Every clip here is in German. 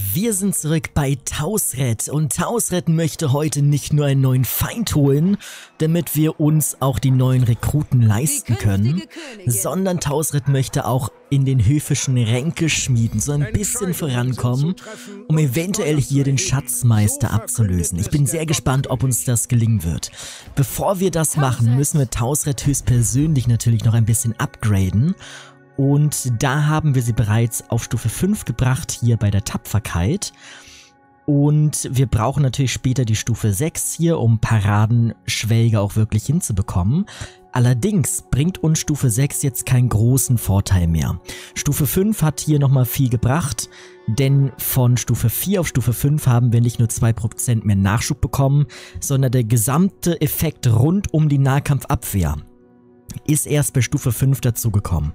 Wir sind zurück bei Tausred und Tausred möchte heute nicht nur einen neuen Feind holen, damit wir uns auch die neuen Rekruten leisten können, sondern Tausred möchte auch in den höfischen Ränkeschmieden so ein bisschen vorankommen, um eventuell hier den Schatzmeister abzulösen. Ich bin sehr gespannt, ob uns das gelingen wird. Bevor wir das machen, müssen wir Tausred höchstpersönlich natürlich noch ein bisschen upgraden und da haben wir sie bereits auf Stufe 5 gebracht, hier bei der Tapferkeit. Und wir brauchen natürlich später die Stufe 6 hier, um Paradenschwelge auch wirklich hinzubekommen. Allerdings bringt uns Stufe 6 jetzt keinen großen Vorteil mehr. Stufe 5 hat hier nochmal viel gebracht, denn von Stufe 4 auf Stufe 5 haben wir nicht nur 2% mehr Nachschub bekommen, sondern der gesamte Effekt rund um die Nahkampfabwehr ist erst bei Stufe 5 dazugekommen.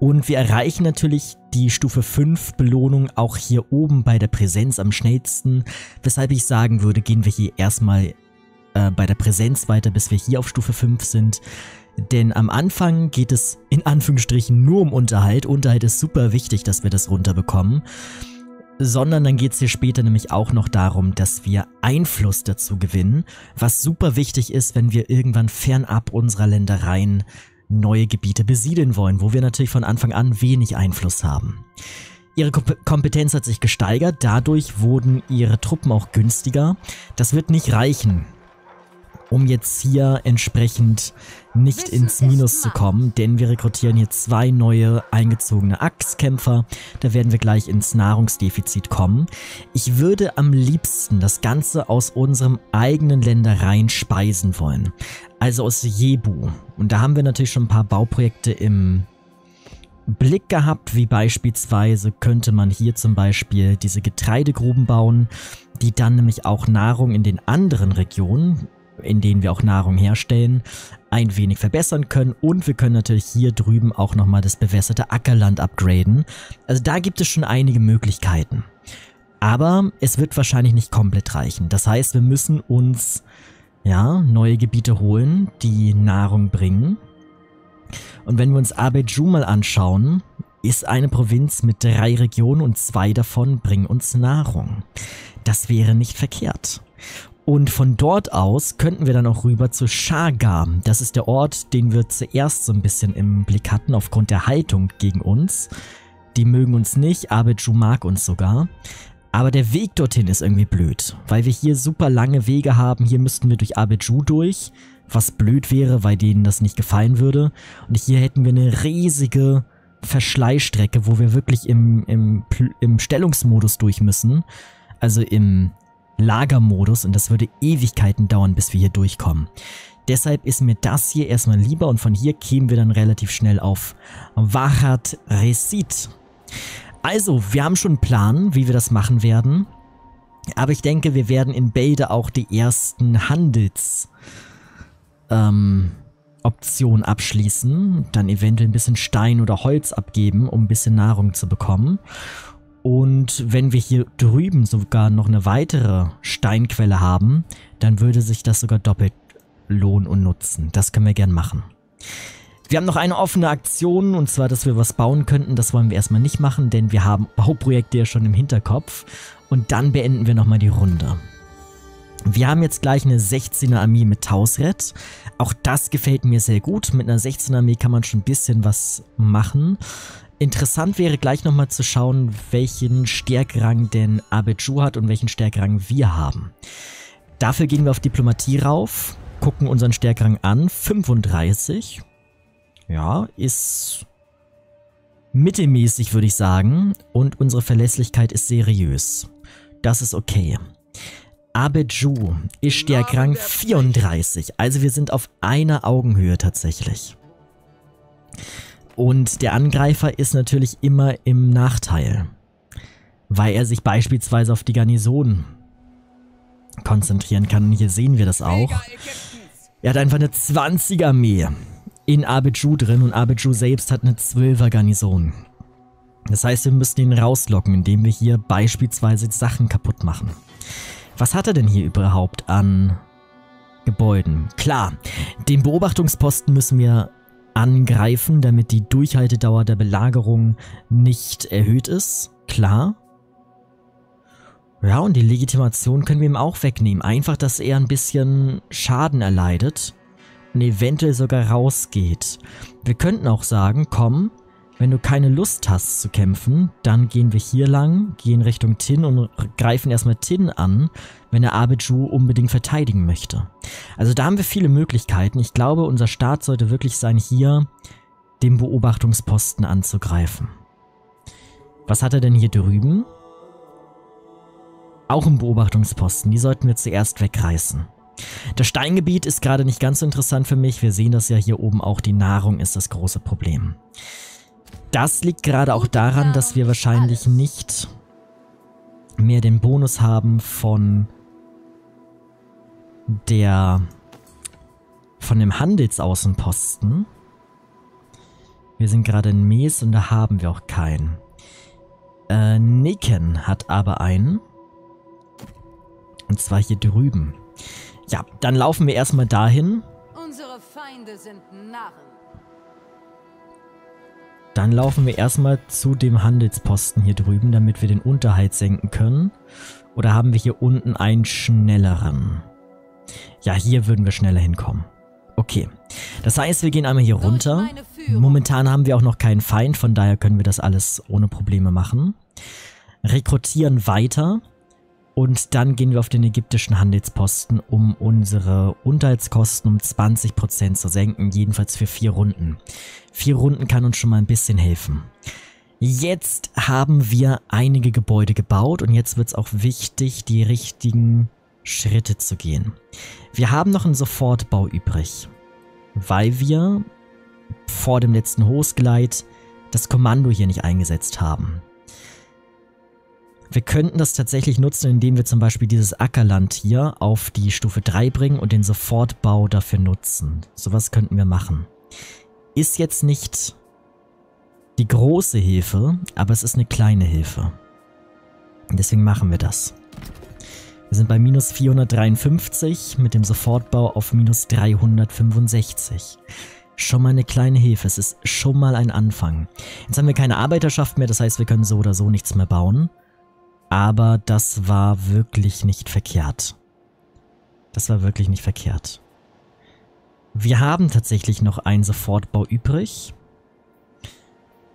Und wir erreichen natürlich die Stufe 5 Belohnung auch hier oben bei der Präsenz am schnellsten, weshalb ich sagen würde, gehen wir hier erstmal äh, bei der Präsenz weiter, bis wir hier auf Stufe 5 sind. Denn am Anfang geht es in Anführungsstrichen nur um Unterhalt. Unterhalt ist super wichtig, dass wir das runterbekommen. Sondern dann geht es hier später nämlich auch noch darum, dass wir Einfluss dazu gewinnen, was super wichtig ist, wenn wir irgendwann fernab unserer Ländereien neue Gebiete besiedeln wollen, wo wir natürlich von Anfang an wenig Einfluss haben. Ihre Kompetenz hat sich gesteigert, dadurch wurden ihre Truppen auch günstiger. Das wird nicht reichen, um jetzt hier entsprechend nicht ins Minus zu kommen, denn wir rekrutieren hier zwei neue eingezogene Axtkämpfer. Da werden wir gleich ins Nahrungsdefizit kommen. Ich würde am liebsten das Ganze aus unserem eigenen Ländereien speisen wollen. Also aus Jebu. Und da haben wir natürlich schon ein paar Bauprojekte im Blick gehabt, wie beispielsweise könnte man hier zum Beispiel diese Getreidegruben bauen, die dann nämlich auch Nahrung in den anderen Regionen, in denen wir auch Nahrung herstellen, ein wenig verbessern können und wir können natürlich hier drüben auch nochmal das bewässerte Ackerland upgraden. Also da gibt es schon einige Möglichkeiten. Aber es wird wahrscheinlich nicht komplett reichen. Das heißt, wir müssen uns ja, neue Gebiete holen, die Nahrung bringen. Und wenn wir uns Abeju mal anschauen, ist eine Provinz mit drei Regionen und zwei davon bringen uns Nahrung. Das wäre nicht verkehrt. Und von dort aus könnten wir dann auch rüber zu Shaga. Das ist der Ort, den wir zuerst so ein bisschen im Blick hatten aufgrund der Haltung gegen uns. Die mögen uns nicht, Abeju mag uns sogar. Aber der Weg dorthin ist irgendwie blöd, weil wir hier super lange Wege haben. Hier müssten wir durch Abeju durch, was blöd wäre, weil denen das nicht gefallen würde. Und hier hätten wir eine riesige Verschleißstrecke, wo wir wirklich im, im, im Stellungsmodus durch müssen. Also im Lagermodus und das würde Ewigkeiten dauern, bis wir hier durchkommen. Deshalb ist mir das hier erstmal lieber und von hier kämen wir dann relativ schnell auf Wahat Resit. Also, wir haben schon einen Plan, wie wir das machen werden. Aber ich denke, wir werden in Bälde auch die ersten Handels... Ähm, Optionen abschließen, dann eventuell ein bisschen Stein oder Holz abgeben, um ein bisschen Nahrung zu bekommen. Und wenn wir hier drüben sogar noch eine weitere Steinquelle haben, dann würde sich das sogar doppelt lohnen und nutzen. Das können wir gern machen. Wir haben noch eine offene Aktion und zwar, dass wir was bauen könnten. Das wollen wir erstmal nicht machen, denn wir haben Bauprojekte ja schon im Hinterkopf. Und dann beenden wir nochmal die Runde. Wir haben jetzt gleich eine 16er Armee mit Tausret. Auch das gefällt mir sehr gut. Mit einer 16er Armee kann man schon ein bisschen was machen. Interessant wäre gleich nochmal zu schauen, welchen Stärkrang denn Abeju hat und welchen Stärkrang wir haben. Dafür gehen wir auf Diplomatie rauf, gucken unseren Stärkrang an. 35. Ja, ist mittelmäßig, würde ich sagen. Und unsere Verlässlichkeit ist seriös. Das ist okay. Abeju ist Stärkrang 34. Also wir sind auf einer Augenhöhe tatsächlich. Und der Angreifer ist natürlich immer im Nachteil, weil er sich beispielsweise auf die Garnison konzentrieren kann. Und hier sehen wir das auch. Er hat einfach eine 20er Armee in Abeju drin und Abeju selbst hat eine 12er Garnison. Das heißt, wir müssen ihn rauslocken, indem wir hier beispielsweise Sachen kaputt machen. Was hat er denn hier überhaupt an Gebäuden? Klar, den Beobachtungsposten müssen wir angreifen, damit die Durchhaltedauer der Belagerung nicht erhöht ist. Klar. Ja, und die Legitimation können wir ihm auch wegnehmen. Einfach, dass er ein bisschen Schaden erleidet und eventuell sogar rausgeht. Wir könnten auch sagen, komm, wenn du keine Lust hast zu kämpfen, dann gehen wir hier lang, gehen Richtung Tin und greifen erstmal Tin an, wenn er Abeju unbedingt verteidigen möchte. Also da haben wir viele Möglichkeiten. Ich glaube, unser Start sollte wirklich sein, hier den Beobachtungsposten anzugreifen. Was hat er denn hier drüben? Auch ein Beobachtungsposten. Die sollten wir zuerst wegreißen. Das Steingebiet ist gerade nicht ganz so interessant für mich. Wir sehen das ja hier oben auch. Die Nahrung ist das große Problem. Das liegt gerade auch daran, dass wir wahrscheinlich nicht mehr den Bonus haben von der von dem Handelsaußenposten. Wir sind gerade in Mees und da haben wir auch keinen. Äh, Nicken hat aber einen. Und zwar hier drüben. Ja, dann laufen wir erstmal dahin. Unsere Feinde sind Narren. Dann laufen wir erstmal zu dem Handelsposten hier drüben, damit wir den Unterhalt senken können. Oder haben wir hier unten einen schnelleren? Ja, hier würden wir schneller hinkommen. Okay. Das heißt, wir gehen einmal hier runter. Momentan haben wir auch noch keinen Feind, von daher können wir das alles ohne Probleme machen. Rekrutieren weiter. Und dann gehen wir auf den ägyptischen Handelsposten, um unsere Unterhaltskosten um 20% zu senken, jedenfalls für vier Runden. Vier Runden kann uns schon mal ein bisschen helfen. Jetzt haben wir einige Gebäude gebaut und jetzt wird es auch wichtig, die richtigen Schritte zu gehen. Wir haben noch einen Sofortbau übrig, weil wir vor dem letzten Hostgleit das Kommando hier nicht eingesetzt haben. Wir könnten das tatsächlich nutzen, indem wir zum Beispiel dieses Ackerland hier auf die Stufe 3 bringen und den Sofortbau dafür nutzen. Sowas könnten wir machen. Ist jetzt nicht die große Hilfe, aber es ist eine kleine Hilfe. Deswegen machen wir das. Wir sind bei minus 453 mit dem Sofortbau auf minus 365. Schon mal eine kleine Hilfe, es ist schon mal ein Anfang. Jetzt haben wir keine Arbeiterschaft mehr, das heißt wir können so oder so nichts mehr bauen. Aber das war wirklich nicht verkehrt. Das war wirklich nicht verkehrt. Wir haben tatsächlich noch einen Sofortbau übrig.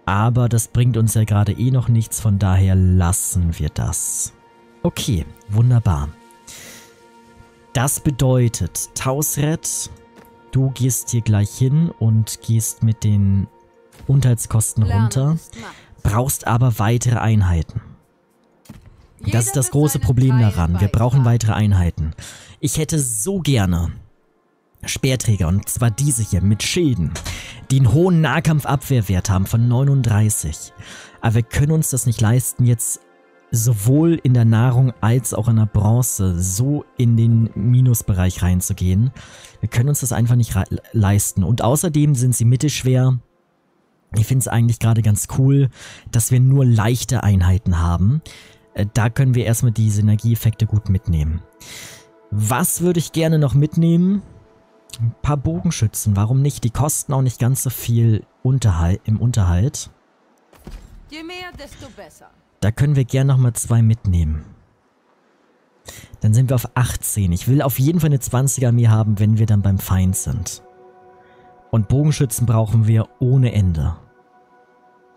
Aber das bringt uns ja gerade eh noch nichts, von daher lassen wir das. Okay, wunderbar. Das bedeutet, Tausret, du gehst hier gleich hin und gehst mit den Unterhaltskosten runter, brauchst aber weitere Einheiten. Das ist das große Problem daran. Wir brauchen weitere Einheiten. Ich hätte so gerne Speerträger, und zwar diese hier mit Schilden, die einen hohen Nahkampfabwehrwert haben von 39. Aber wir können uns das nicht leisten, jetzt sowohl in der Nahrung als auch in der Bronze so in den Minusbereich reinzugehen. Wir können uns das einfach nicht leisten. Und außerdem sind sie mittelschwer. Ich finde es eigentlich gerade ganz cool, dass wir nur leichte Einheiten haben. Äh, da können wir erstmal die Synergieeffekte gut mitnehmen. Was würde ich gerne noch mitnehmen? Ein paar Bogenschützen, warum nicht? Die kosten auch nicht ganz so viel Unterhalt, im Unterhalt. Je mehr, desto besser. Da können wir gerne nochmal zwei mitnehmen. Dann sind wir auf 18. Ich will auf jeden Fall eine 20er Armee haben, wenn wir dann beim Feind sind. Und Bogenschützen brauchen wir ohne Ende.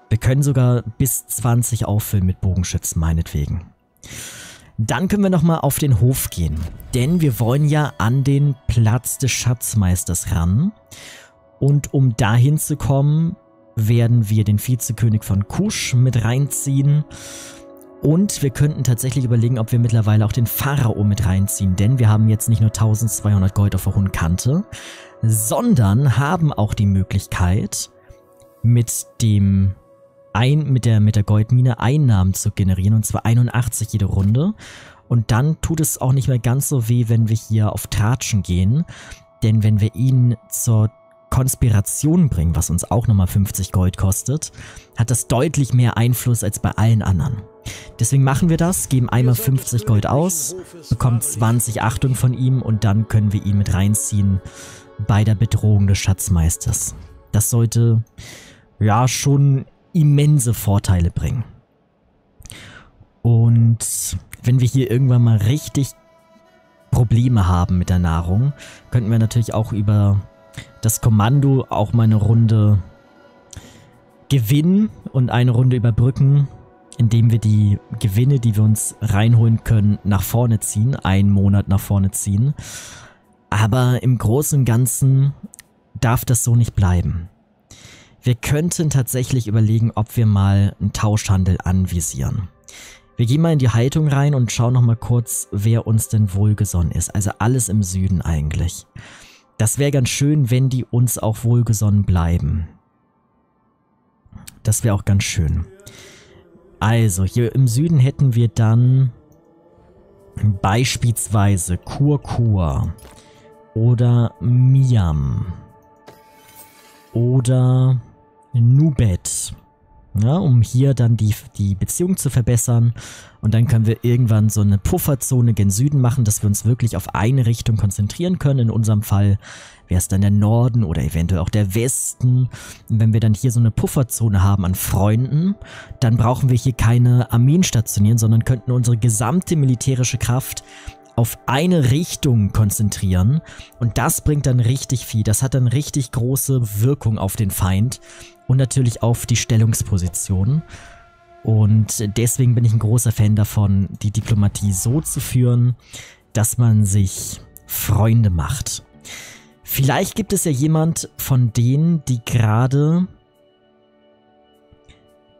Wir können sogar bis 20 auffüllen mit Bogenschützen, meinetwegen. Dann können wir nochmal auf den Hof gehen. Denn wir wollen ja an den Platz des Schatzmeisters ran. Und um dahin zu kommen, werden wir den Vizekönig von Kusch mit reinziehen. Und wir könnten tatsächlich überlegen, ob wir mittlerweile auch den Pharao mit reinziehen. Denn wir haben jetzt nicht nur 1200 Gold auf der hohen Kante, sondern haben auch die Möglichkeit, mit dem ein, mit der, mit der Goldmine Einnahmen zu generieren, und zwar 81 jede Runde. Und dann tut es auch nicht mehr ganz so weh, wenn wir hier auf Tratschen gehen. Denn wenn wir ihn zur Konspiration bringen, was uns auch nochmal 50 Gold kostet, hat das deutlich mehr Einfluss als bei allen anderen. Deswegen machen wir das, geben einmal 50 Gold aus, bekommen 20 Achtung von ihm und dann können wir ihn mit reinziehen bei der Bedrohung des Schatzmeisters. Das sollte ja schon immense Vorteile bringen. Und wenn wir hier irgendwann mal richtig Probleme haben mit der Nahrung, könnten wir natürlich auch über das Kommando auch mal eine Runde gewinnen und eine Runde überbrücken, indem wir die Gewinne, die wir uns reinholen können, nach vorne ziehen, einen Monat nach vorne ziehen. Aber im Großen und Ganzen darf das so nicht bleiben. Wir könnten tatsächlich überlegen, ob wir mal einen Tauschhandel anvisieren. Wir gehen mal in die Haltung rein und schauen nochmal kurz, wer uns denn wohlgesonnen ist. Also alles im Süden eigentlich. Das wäre ganz schön, wenn die uns auch wohlgesonnen bleiben. Das wäre auch ganz schön. Also, hier im Süden hätten wir dann beispielsweise Kurkur oder Miam oder Nubet ja, um hier dann die, die Beziehung zu verbessern. Und dann können wir irgendwann so eine Pufferzone gen Süden machen, dass wir uns wirklich auf eine Richtung konzentrieren können. In unserem Fall wäre es dann der Norden oder eventuell auch der Westen. Und wenn wir dann hier so eine Pufferzone haben an Freunden, dann brauchen wir hier keine Armeen stationieren, sondern könnten unsere gesamte militärische Kraft auf eine Richtung konzentrieren und das bringt dann richtig viel. Das hat dann richtig große Wirkung auf den Feind und natürlich auf die Stellungsposition. Und deswegen bin ich ein großer Fan davon, die Diplomatie so zu führen, dass man sich Freunde macht. Vielleicht gibt es ja jemand von denen, die gerade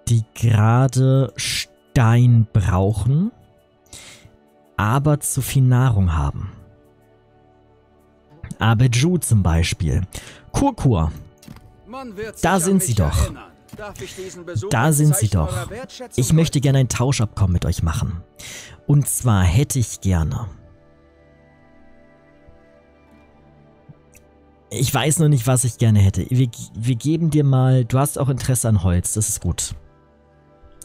die gerade Stein brauchen, aber zu viel Nahrung haben. Abeju zum Beispiel. Kurkur da sind sie doch. Da sind sie doch. Ich möchte gerne ein Tauschabkommen mit euch machen. Und zwar hätte ich gerne... Ich weiß noch nicht, was ich gerne hätte. Wir, wir geben dir mal... Du hast auch Interesse an Holz, das ist gut.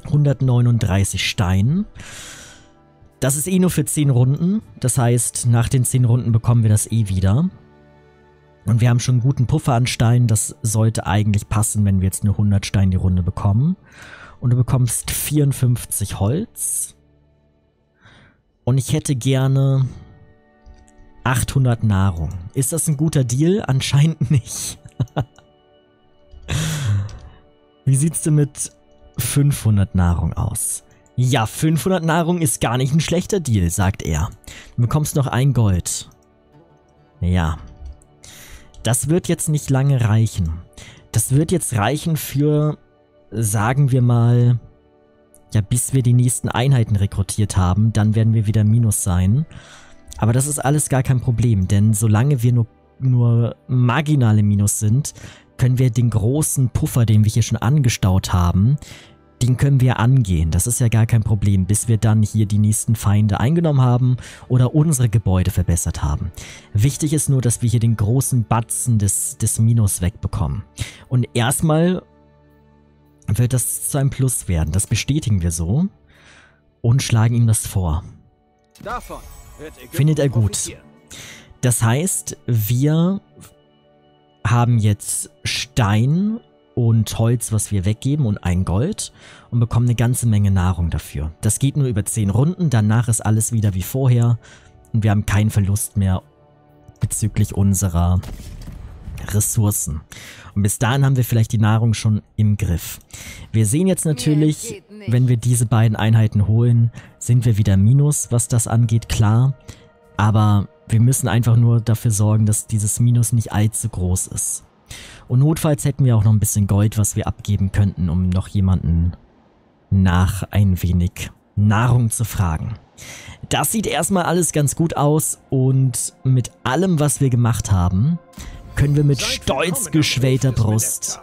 139 Stein. Das ist eh nur für 10 Runden. Das heißt, nach den 10 Runden bekommen wir das eh wieder. Und wir haben schon einen guten Puffer an Steinen. Das sollte eigentlich passen, wenn wir jetzt eine 100 Stein die Runde bekommen. Und du bekommst 54 Holz. Und ich hätte gerne 800 Nahrung. Ist das ein guter Deal? Anscheinend nicht. Wie sieht's denn mit 500 Nahrung aus? Ja, 500 Nahrung ist gar nicht ein schlechter Deal, sagt er. Du bekommst noch ein Gold. Ja, das wird jetzt nicht lange reichen. Das wird jetzt reichen für, sagen wir mal, ja, bis wir die nächsten Einheiten rekrutiert haben, dann werden wir wieder Minus sein. Aber das ist alles gar kein Problem, denn solange wir nur, nur marginale Minus sind, können wir den großen Puffer, den wir hier schon angestaut haben, den können wir angehen. Das ist ja gar kein Problem, bis wir dann hier die nächsten Feinde eingenommen haben oder unsere Gebäude verbessert haben. Wichtig ist nur, dass wir hier den großen Batzen des, des Minus wegbekommen. Und erstmal wird das zu einem Plus werden. Das bestätigen wir so und schlagen ihm das vor. Findet er gut. Das heißt, wir haben jetzt Stein und Holz, was wir weggeben und ein Gold und bekommen eine ganze Menge Nahrung dafür. Das geht nur über 10 Runden, danach ist alles wieder wie vorher und wir haben keinen Verlust mehr bezüglich unserer Ressourcen. Und bis dahin haben wir vielleicht die Nahrung schon im Griff. Wir sehen jetzt natürlich, wenn wir diese beiden Einheiten holen, sind wir wieder Minus, was das angeht, klar. Aber wir müssen einfach nur dafür sorgen, dass dieses Minus nicht allzu groß ist. Und notfalls hätten wir auch noch ein bisschen Gold, was wir abgeben könnten, um noch jemanden nach ein wenig Nahrung zu fragen. Das sieht erstmal alles ganz gut aus und mit allem, was wir gemacht haben, können wir mit stolz geschwellter Brust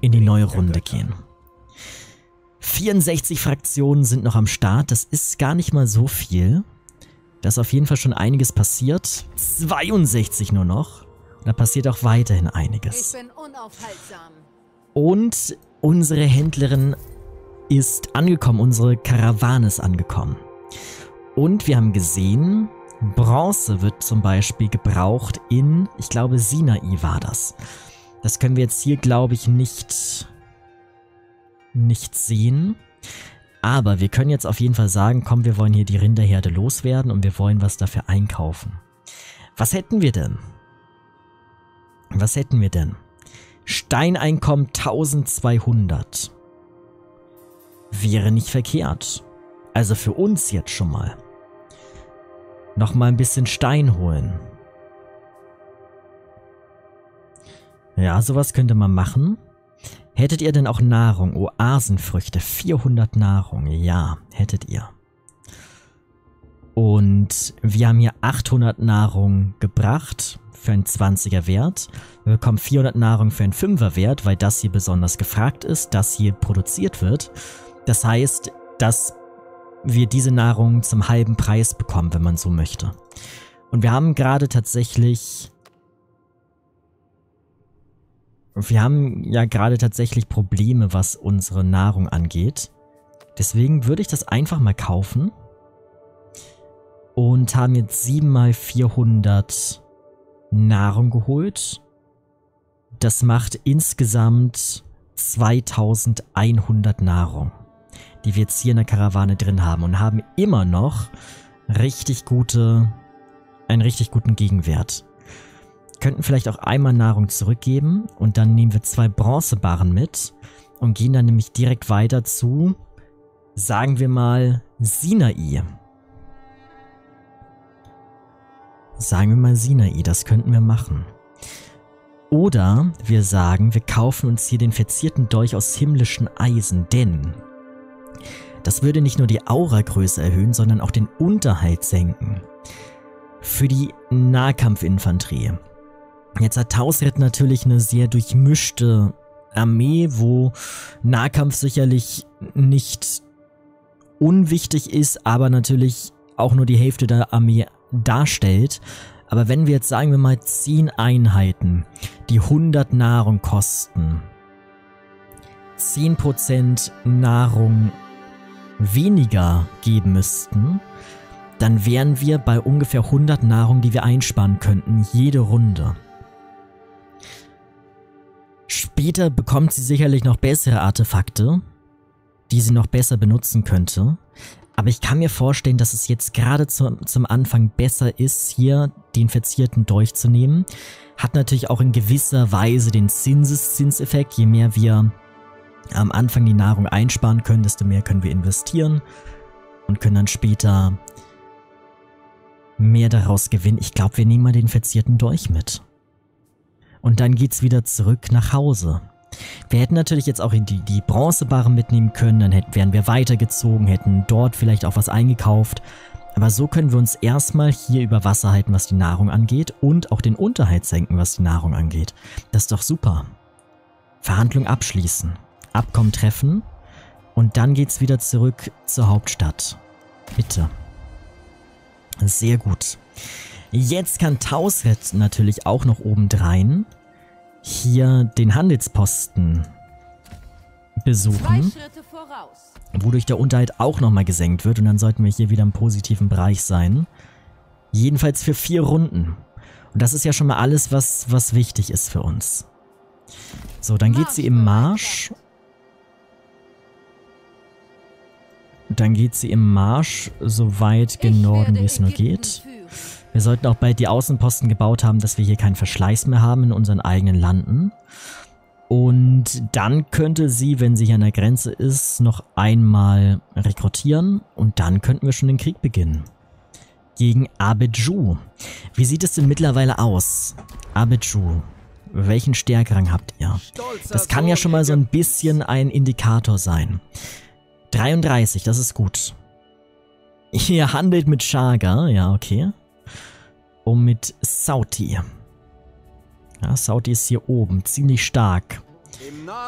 in die neue Runde gehen. 64 Fraktionen sind noch am Start, das ist gar nicht mal so viel. Da ist auf jeden Fall schon einiges passiert. 62 nur noch. Da passiert auch weiterhin einiges. Und unsere Händlerin ist angekommen, unsere Karawane ist angekommen. Und wir haben gesehen, Bronze wird zum Beispiel gebraucht in, ich glaube Sinai war das. Das können wir jetzt hier, glaube ich, nicht, nicht sehen. Aber wir können jetzt auf jeden Fall sagen, komm, wir wollen hier die Rinderherde loswerden und wir wollen was dafür einkaufen. Was hätten wir denn? Was hätten wir denn? Steineinkommen 1200. Wäre nicht verkehrt. Also für uns jetzt schon mal. Nochmal ein bisschen Stein holen. Ja, sowas könnte man machen. Hättet ihr denn auch Nahrung? Oasenfrüchte, 400 Nahrung. Ja, hättet ihr. Und wir haben hier 800 Nahrung gebracht für einen 20er Wert. Wir bekommen 400 Nahrung für einen 5er Wert, weil das hier besonders gefragt ist, das hier produziert wird. Das heißt, dass wir diese Nahrung zum halben Preis bekommen, wenn man so möchte. Und wir haben gerade tatsächlich... Wir haben ja gerade tatsächlich Probleme, was unsere Nahrung angeht. Deswegen würde ich das einfach mal kaufen. Und haben jetzt 7 mal 400 Nahrung geholt. Das macht insgesamt 2100 Nahrung, die wir jetzt hier in der Karawane drin haben und haben immer noch richtig gute, einen richtig guten Gegenwert. Könnten vielleicht auch einmal Nahrung zurückgeben und dann nehmen wir zwei Bronzebarren mit und gehen dann nämlich direkt weiter zu, sagen wir mal, Sinai. Sagen wir mal Sinai, das könnten wir machen. Oder wir sagen, wir kaufen uns hier den verzierten Dolch aus himmlischen Eisen, denn das würde nicht nur die Auragröße erhöhen, sondern auch den Unterhalt senken. Für die Nahkampfinfanterie. Jetzt hat Tausret natürlich eine sehr durchmischte Armee, wo Nahkampf sicherlich nicht unwichtig ist, aber natürlich auch nur die Hälfte der Armee darstellt. Aber wenn wir jetzt sagen wir mal 10 Einheiten, die 100 Nahrung kosten, 10% Nahrung weniger geben müssten, dann wären wir bei ungefähr 100 Nahrung, die wir einsparen könnten, jede Runde. Später bekommt sie sicherlich noch bessere Artefakte, die sie noch besser benutzen könnte. Aber ich kann mir vorstellen, dass es jetzt gerade zum, zum Anfang besser ist, hier den verzierten Dolch zu nehmen. Hat natürlich auch in gewisser Weise den Zinseszinseffekt. Je mehr wir am Anfang die Nahrung einsparen können, desto mehr können wir investieren und können dann später mehr daraus gewinnen. Ich glaube, wir nehmen mal den verzierten Dolch mit. Und dann geht's wieder zurück nach Hause. Wir hätten natürlich jetzt auch die, die Bronzebarren mitnehmen können, dann hätten, wären wir weitergezogen, hätten dort vielleicht auch was eingekauft. Aber so können wir uns erstmal hier über Wasser halten, was die Nahrung angeht und auch den Unterhalt senken, was die Nahrung angeht. Das ist doch super. Verhandlung abschließen, Abkommen treffen und dann geht's wieder zurück zur Hauptstadt. Bitte. Sehr gut. Jetzt kann Tausret natürlich auch noch obendrein hier den Handelsposten besuchen, wodurch der Unterhalt auch nochmal gesenkt wird und dann sollten wir hier wieder im positiven Bereich sein. Jedenfalls für vier Runden. Und das ist ja schon mal alles, was, was wichtig ist für uns. So, dann geht sie im Marsch. Dann geht sie im Marsch so weit gen Norden, wie es nur geht. Wir sollten auch bald die Außenposten gebaut haben, dass wir hier keinen Verschleiß mehr haben in unseren eigenen Landen. Und dann könnte sie, wenn sie hier an der Grenze ist, noch einmal rekrutieren und dann könnten wir schon den Krieg beginnen. Gegen Abeju. Wie sieht es denn mittlerweile aus? Abeju, welchen Stärkerang habt ihr? Das kann ja schon mal so ein bisschen ein Indikator sein. 33, das ist gut. Ihr handelt mit Shaga, ja okay um mit Sauti. Ja, Sauti ist hier oben, ziemlich stark.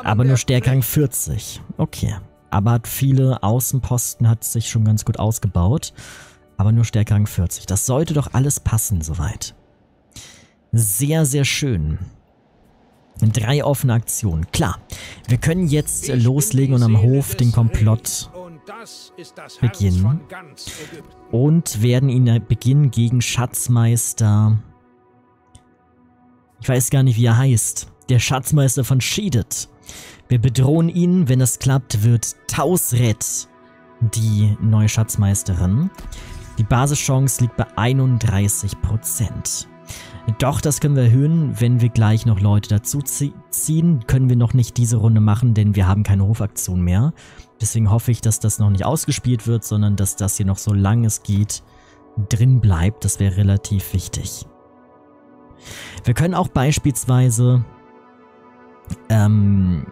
Aber nur Stärkerang 40. Okay. Aber hat viele Außenposten, hat sich schon ganz gut ausgebaut. Aber nur Stärkerang 40. Das sollte doch alles passen soweit. Sehr, sehr schön. Drei offene Aktionen. Klar, wir können jetzt loslegen und am Hof den Komplott beginnen und werden ihn beginnen gegen Schatzmeister. Ich weiß gar nicht, wie er heißt. Der Schatzmeister von Shedet. Wir bedrohen ihn, wenn das klappt, wird Tausret die neue Schatzmeisterin. Die Basischance liegt bei 31%. Doch, das können wir erhöhen, wenn wir gleich noch Leute dazu ziehen. Können wir noch nicht diese Runde machen, denn wir haben keine Hofaktion mehr. Deswegen hoffe ich, dass das noch nicht ausgespielt wird, sondern dass das hier noch so lange es geht drin bleibt. Das wäre relativ wichtig. Wir können auch beispielsweise ähm,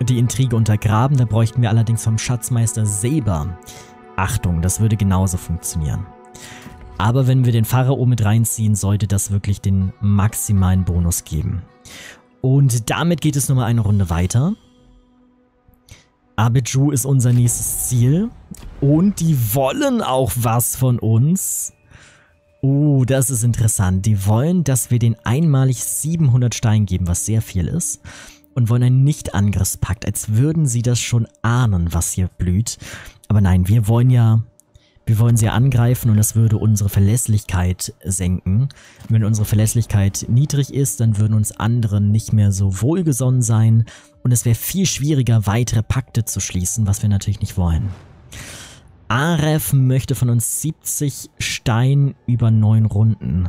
die Intrige untergraben. Da bräuchten wir allerdings vom Schatzmeister selber Achtung. Das würde genauso funktionieren. Aber wenn wir den Pharao mit reinziehen, sollte das wirklich den maximalen Bonus geben. Und damit geht es nochmal eine Runde weiter. Abiju ist unser nächstes Ziel. Und die wollen auch was von uns. Oh, das ist interessant. Die wollen, dass wir den einmalig 700 Stein geben, was sehr viel ist. Und wollen einen Nicht-Angriffspakt, als würden sie das schon ahnen, was hier blüht. Aber nein, wir wollen ja wir wollen sie angreifen und das würde unsere Verlässlichkeit senken. Wenn unsere Verlässlichkeit niedrig ist, dann würden uns andere nicht mehr so wohlgesonnen sein und es wäre viel schwieriger, weitere Pakte zu schließen, was wir natürlich nicht wollen. Aref möchte von uns 70 Stein über 9 Runden.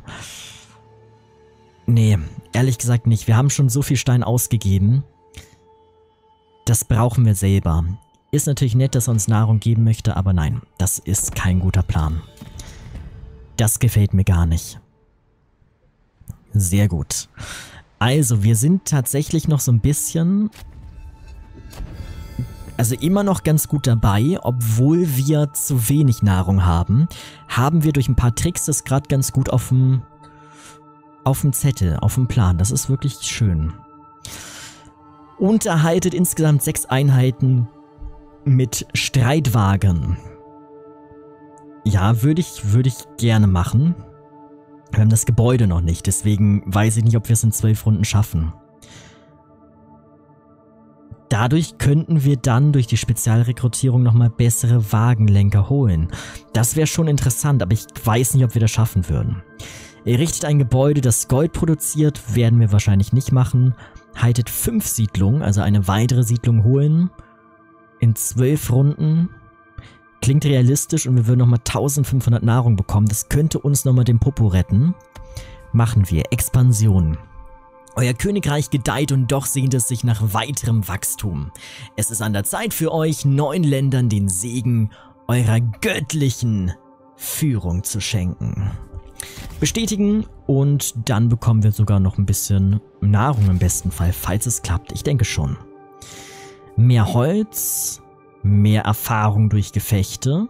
Nee, ehrlich gesagt nicht. Wir haben schon so viel Stein ausgegeben. Das brauchen wir selber. Ist natürlich nett, dass er uns Nahrung geben möchte, aber nein, das ist kein guter Plan. Das gefällt mir gar nicht. Sehr gut. Also, wir sind tatsächlich noch so ein bisschen... Also immer noch ganz gut dabei, obwohl wir zu wenig Nahrung haben, haben wir durch ein paar Tricks das gerade ganz gut auf dem, auf dem Zettel, auf dem Plan. Das ist wirklich schön. Unterhaltet insgesamt sechs Einheiten mit Streitwagen. Ja, würde ich, würde ich gerne machen. Wir haben das Gebäude noch nicht, deswegen weiß ich nicht, ob wir es in zwölf Runden schaffen. Dadurch könnten wir dann durch die Spezialrekrutierung nochmal bessere Wagenlenker holen. Das wäre schon interessant, aber ich weiß nicht, ob wir das schaffen würden. Errichtet ein Gebäude, das Gold produziert, werden wir wahrscheinlich nicht machen. Haltet fünf Siedlungen, also eine weitere Siedlung holen in zwölf Runden. Klingt realistisch und wir würden nochmal 1500 Nahrung bekommen. Das könnte uns nochmal den Popo retten. Machen wir. Expansion. Euer Königreich gedeiht und doch sehnt es sich nach weiterem Wachstum. Es ist an der Zeit für euch, neuen Ländern den Segen eurer göttlichen Führung zu schenken. Bestätigen und dann bekommen wir sogar noch ein bisschen Nahrung im besten Fall, falls es klappt. Ich denke schon. Mehr Holz, mehr Erfahrung durch Gefechte,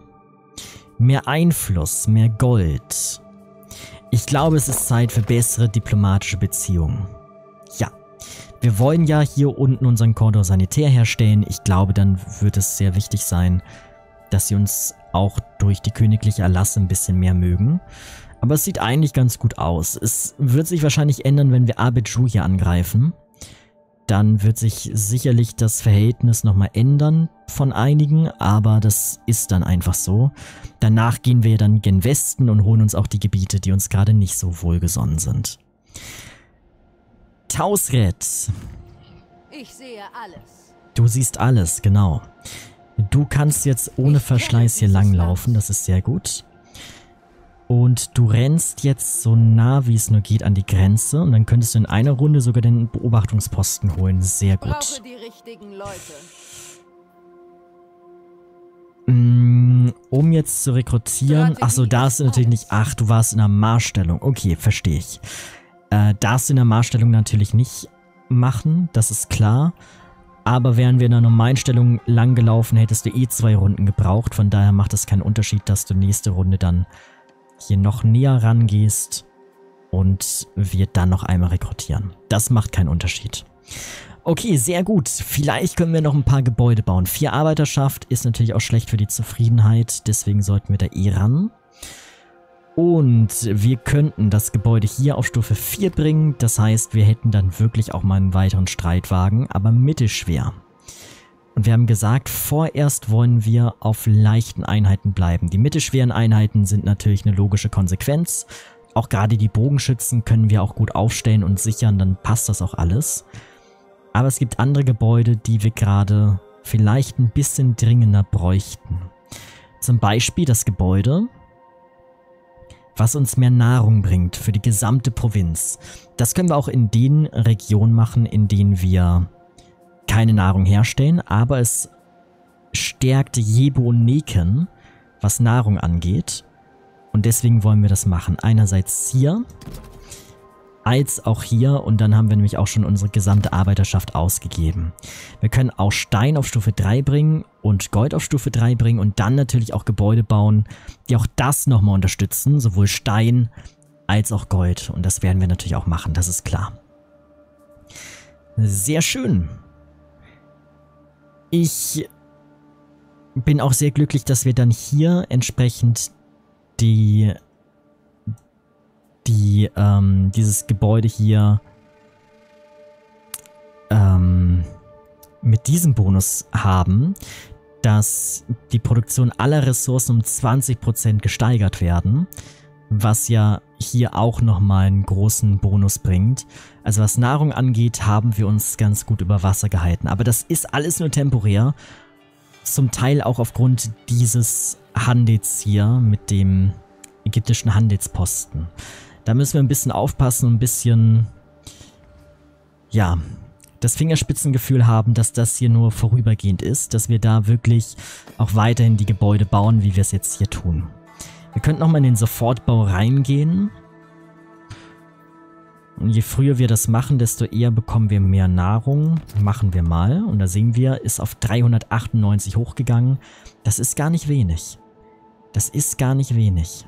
mehr Einfluss, mehr Gold. Ich glaube, es ist Zeit für bessere diplomatische Beziehungen. Ja, wir wollen ja hier unten unseren Cordon Sanitär herstellen. Ich glaube, dann wird es sehr wichtig sein, dass sie uns auch durch die königliche Erlasse ein bisschen mehr mögen. Aber es sieht eigentlich ganz gut aus. Es wird sich wahrscheinlich ändern, wenn wir Abedju hier angreifen dann wird sich sicherlich das Verhältnis nochmal ändern von einigen, aber das ist dann einfach so. Danach gehen wir dann gen Westen und holen uns auch die Gebiete, die uns gerade nicht so wohlgesonnen sind. Tausred. Ich sehe alles. Du siehst alles, genau. Du kannst jetzt ohne Verschleiß hier langlaufen, das ist sehr gut. Und du rennst jetzt so nah wie es nur geht an die Grenze und dann könntest du in einer Runde sogar den Beobachtungsposten holen. Sehr gut. Mm, um jetzt zu rekrutieren. Achso, da ist du natürlich nicht. Ach, du warst in der Marstellung. Okay, verstehe ich. Äh, darfst du in der Marstellung natürlich nicht machen, das ist klar. Aber wären wir in der normalen Stellung lang gelaufen, hättest du eh zwei Runden gebraucht. Von daher macht es keinen Unterschied, dass du nächste Runde dann hier noch näher rangehst und wir dann noch einmal rekrutieren. Das macht keinen Unterschied. Okay, sehr gut. Vielleicht können wir noch ein paar Gebäude bauen. Vier Arbeiterschaft ist natürlich auch schlecht für die Zufriedenheit, deswegen sollten wir da eh ran. Und wir könnten das Gebäude hier auf Stufe 4 bringen, das heißt, wir hätten dann wirklich auch mal einen weiteren Streitwagen, aber mittelschwer. Und wir haben gesagt, vorerst wollen wir auf leichten Einheiten bleiben. Die mittelschweren Einheiten sind natürlich eine logische Konsequenz. Auch gerade die Bogenschützen können wir auch gut aufstellen und sichern, dann passt das auch alles. Aber es gibt andere Gebäude, die wir gerade vielleicht ein bisschen dringender bräuchten. Zum Beispiel das Gebäude, was uns mehr Nahrung bringt für die gesamte Provinz. Das können wir auch in den Regionen machen, in denen wir keine Nahrung herstellen, aber es stärkt Jeboneken, was Nahrung angeht. Und deswegen wollen wir das machen. Einerseits hier, als auch hier und dann haben wir nämlich auch schon unsere gesamte Arbeiterschaft ausgegeben. Wir können auch Stein auf Stufe 3 bringen und Gold auf Stufe 3 bringen und dann natürlich auch Gebäude bauen, die auch das nochmal unterstützen, sowohl Stein als auch Gold. Und das werden wir natürlich auch machen, das ist klar. Sehr schön. Ich bin auch sehr glücklich, dass wir dann hier entsprechend die, die, ähm, dieses Gebäude hier ähm, mit diesem Bonus haben, dass die Produktion aller Ressourcen um 20% gesteigert werden, was ja hier auch nochmal einen großen Bonus bringt. Also was Nahrung angeht, haben wir uns ganz gut über Wasser gehalten. Aber das ist alles nur temporär. Zum Teil auch aufgrund dieses Handels hier mit dem ägyptischen Handelsposten. Da müssen wir ein bisschen aufpassen ein bisschen, ja, das Fingerspitzengefühl haben, dass das hier nur vorübergehend ist, dass wir da wirklich auch weiterhin die Gebäude bauen, wie wir es jetzt hier tun. Wir könnten nochmal in den Sofortbau reingehen. Und je früher wir das machen, desto eher bekommen wir mehr Nahrung. Machen wir mal. Und da sehen wir, ist auf 398 hochgegangen. Das ist gar nicht wenig. Das ist gar nicht wenig.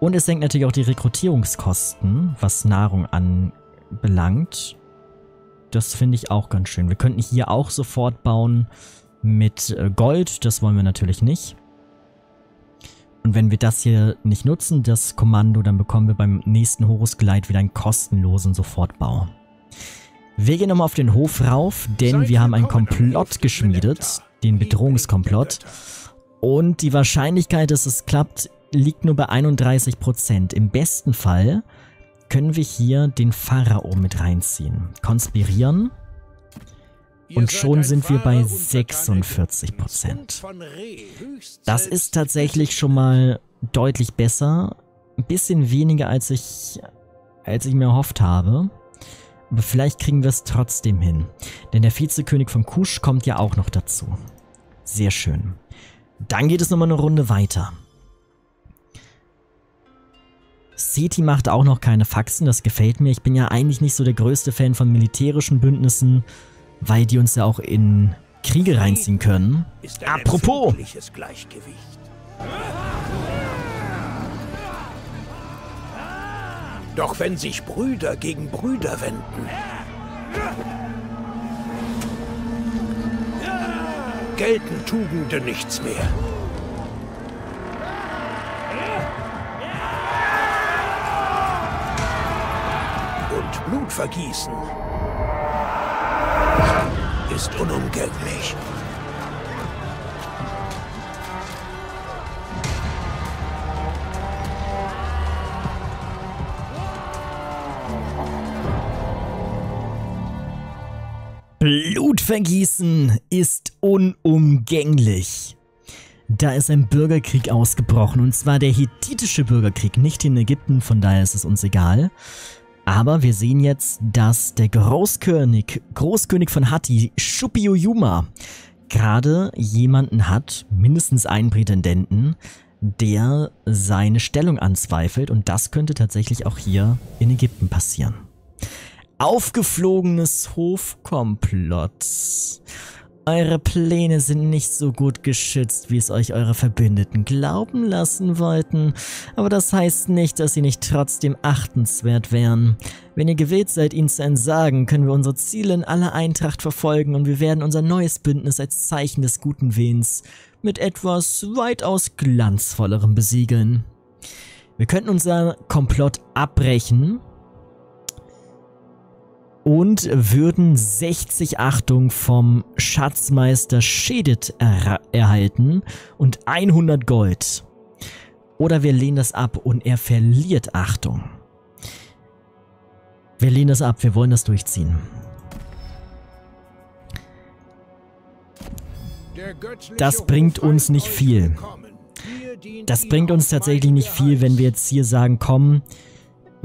Und es senkt natürlich auch die Rekrutierungskosten, was Nahrung anbelangt. Das finde ich auch ganz schön. Wir könnten hier auch sofort bauen mit äh, Gold. Das wollen wir natürlich nicht. Und wenn wir das hier nicht nutzen, das Kommando, dann bekommen wir beim nächsten Horus Glide wieder einen kostenlosen Sofortbau. Wir gehen nochmal auf den Hof rauf, denn wir haben einen Komplott geschmiedet, den Bedrohungskomplott. Und die Wahrscheinlichkeit, dass es klappt, liegt nur bei 31%. Im besten Fall können wir hier den Pharao mit reinziehen. Konspirieren. Und schon sind wir bei 46%. Das ist tatsächlich schon mal deutlich besser. Ein bisschen weniger, als ich, als ich mir erhofft habe. Aber vielleicht kriegen wir es trotzdem hin. Denn der Vizekönig von Kusch kommt ja auch noch dazu. Sehr schön. Dann geht es nochmal eine Runde weiter. Seti macht auch noch keine Faxen, das gefällt mir. Ich bin ja eigentlich nicht so der größte Fan von militärischen Bündnissen, weil die uns ja auch in Kriege reinziehen können. Apropos! Doch wenn sich Brüder gegen Brüder wenden, gelten Tugenden nichts mehr. Und Blutvergießen ist unumgänglich. Blutvergießen ist unumgänglich. Da ist ein Bürgerkrieg ausgebrochen, und zwar der hethitische Bürgerkrieg, nicht in Ägypten, von daher ist es uns egal. Aber wir sehen jetzt, dass der Großkönig, Großkönig von Hatti, Shuppiuyuma, gerade jemanden hat, mindestens einen Prätendenten, der seine Stellung anzweifelt und das könnte tatsächlich auch hier in Ägypten passieren. Aufgeflogenes Hofkomplott. Eure Pläne sind nicht so gut geschützt, wie es euch eure Verbündeten glauben lassen wollten, aber das heißt nicht, dass sie nicht trotzdem achtenswert wären. Wenn ihr gewillt seid, ihnen zu entsagen, können wir unsere Ziele in aller Eintracht verfolgen und wir werden unser neues Bündnis als Zeichen des guten Willens mit etwas weitaus glanzvollerem besiegeln. Wir könnten unser Komplott abbrechen und würden 60 Achtung vom Schatzmeister Shedit er erhalten und 100 Gold. Oder wir lehnen das ab und er verliert Achtung. Wir lehnen das ab, wir wollen das durchziehen. das bringt uns nicht viel. Das bringt uns tatsächlich nicht viel, wenn wir jetzt hier sagen, komm,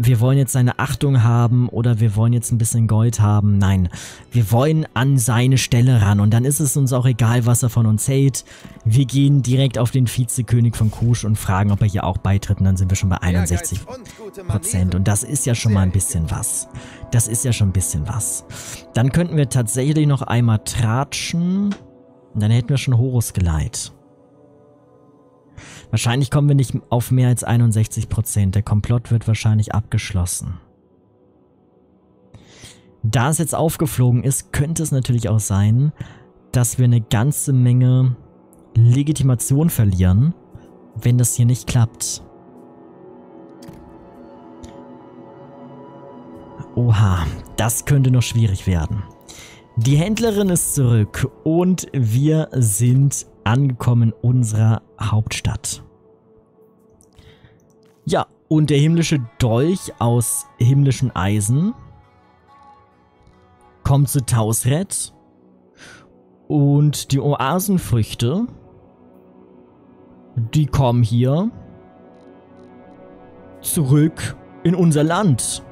wir wollen jetzt seine Achtung haben oder wir wollen jetzt ein bisschen Gold haben. Nein, wir wollen an seine Stelle ran und dann ist es uns auch egal, was er von uns hält. Wir gehen direkt auf den Vizekönig von Kusch und fragen, ob er hier auch beitritt und dann sind wir schon bei 61 Prozent und das ist ja schon mal ein bisschen was. Das ist ja schon ein bisschen was. Dann könnten wir tatsächlich noch einmal tratschen und dann hätten wir schon Horus Geleit. Wahrscheinlich kommen wir nicht auf mehr als 61%. Der Komplott wird wahrscheinlich abgeschlossen. Da es jetzt aufgeflogen ist, könnte es natürlich auch sein, dass wir eine ganze Menge Legitimation verlieren, wenn das hier nicht klappt. Oha, das könnte noch schwierig werden. Die Händlerin ist zurück und wir sind angekommen unserer Hauptstadt. Ja, und der himmlische Dolch aus himmlischen Eisen kommt zu Tausred. Und die Oasenfrüchte, die kommen hier zurück in unser Land.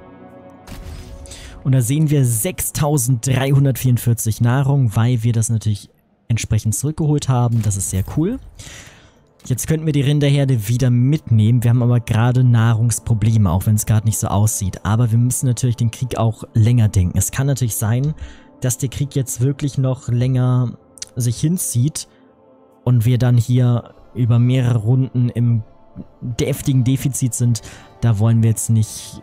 Und da sehen wir 6344 Nahrung, weil wir das natürlich entsprechend zurückgeholt haben. Das ist sehr cool. Jetzt könnten wir die Rinderherde wieder mitnehmen. Wir haben aber gerade Nahrungsprobleme, auch wenn es gerade nicht so aussieht. Aber wir müssen natürlich den Krieg auch länger denken. Es kann natürlich sein, dass der Krieg jetzt wirklich noch länger sich hinzieht und wir dann hier über mehrere Runden im deftigen Defizit sind. Da wollen wir jetzt nicht,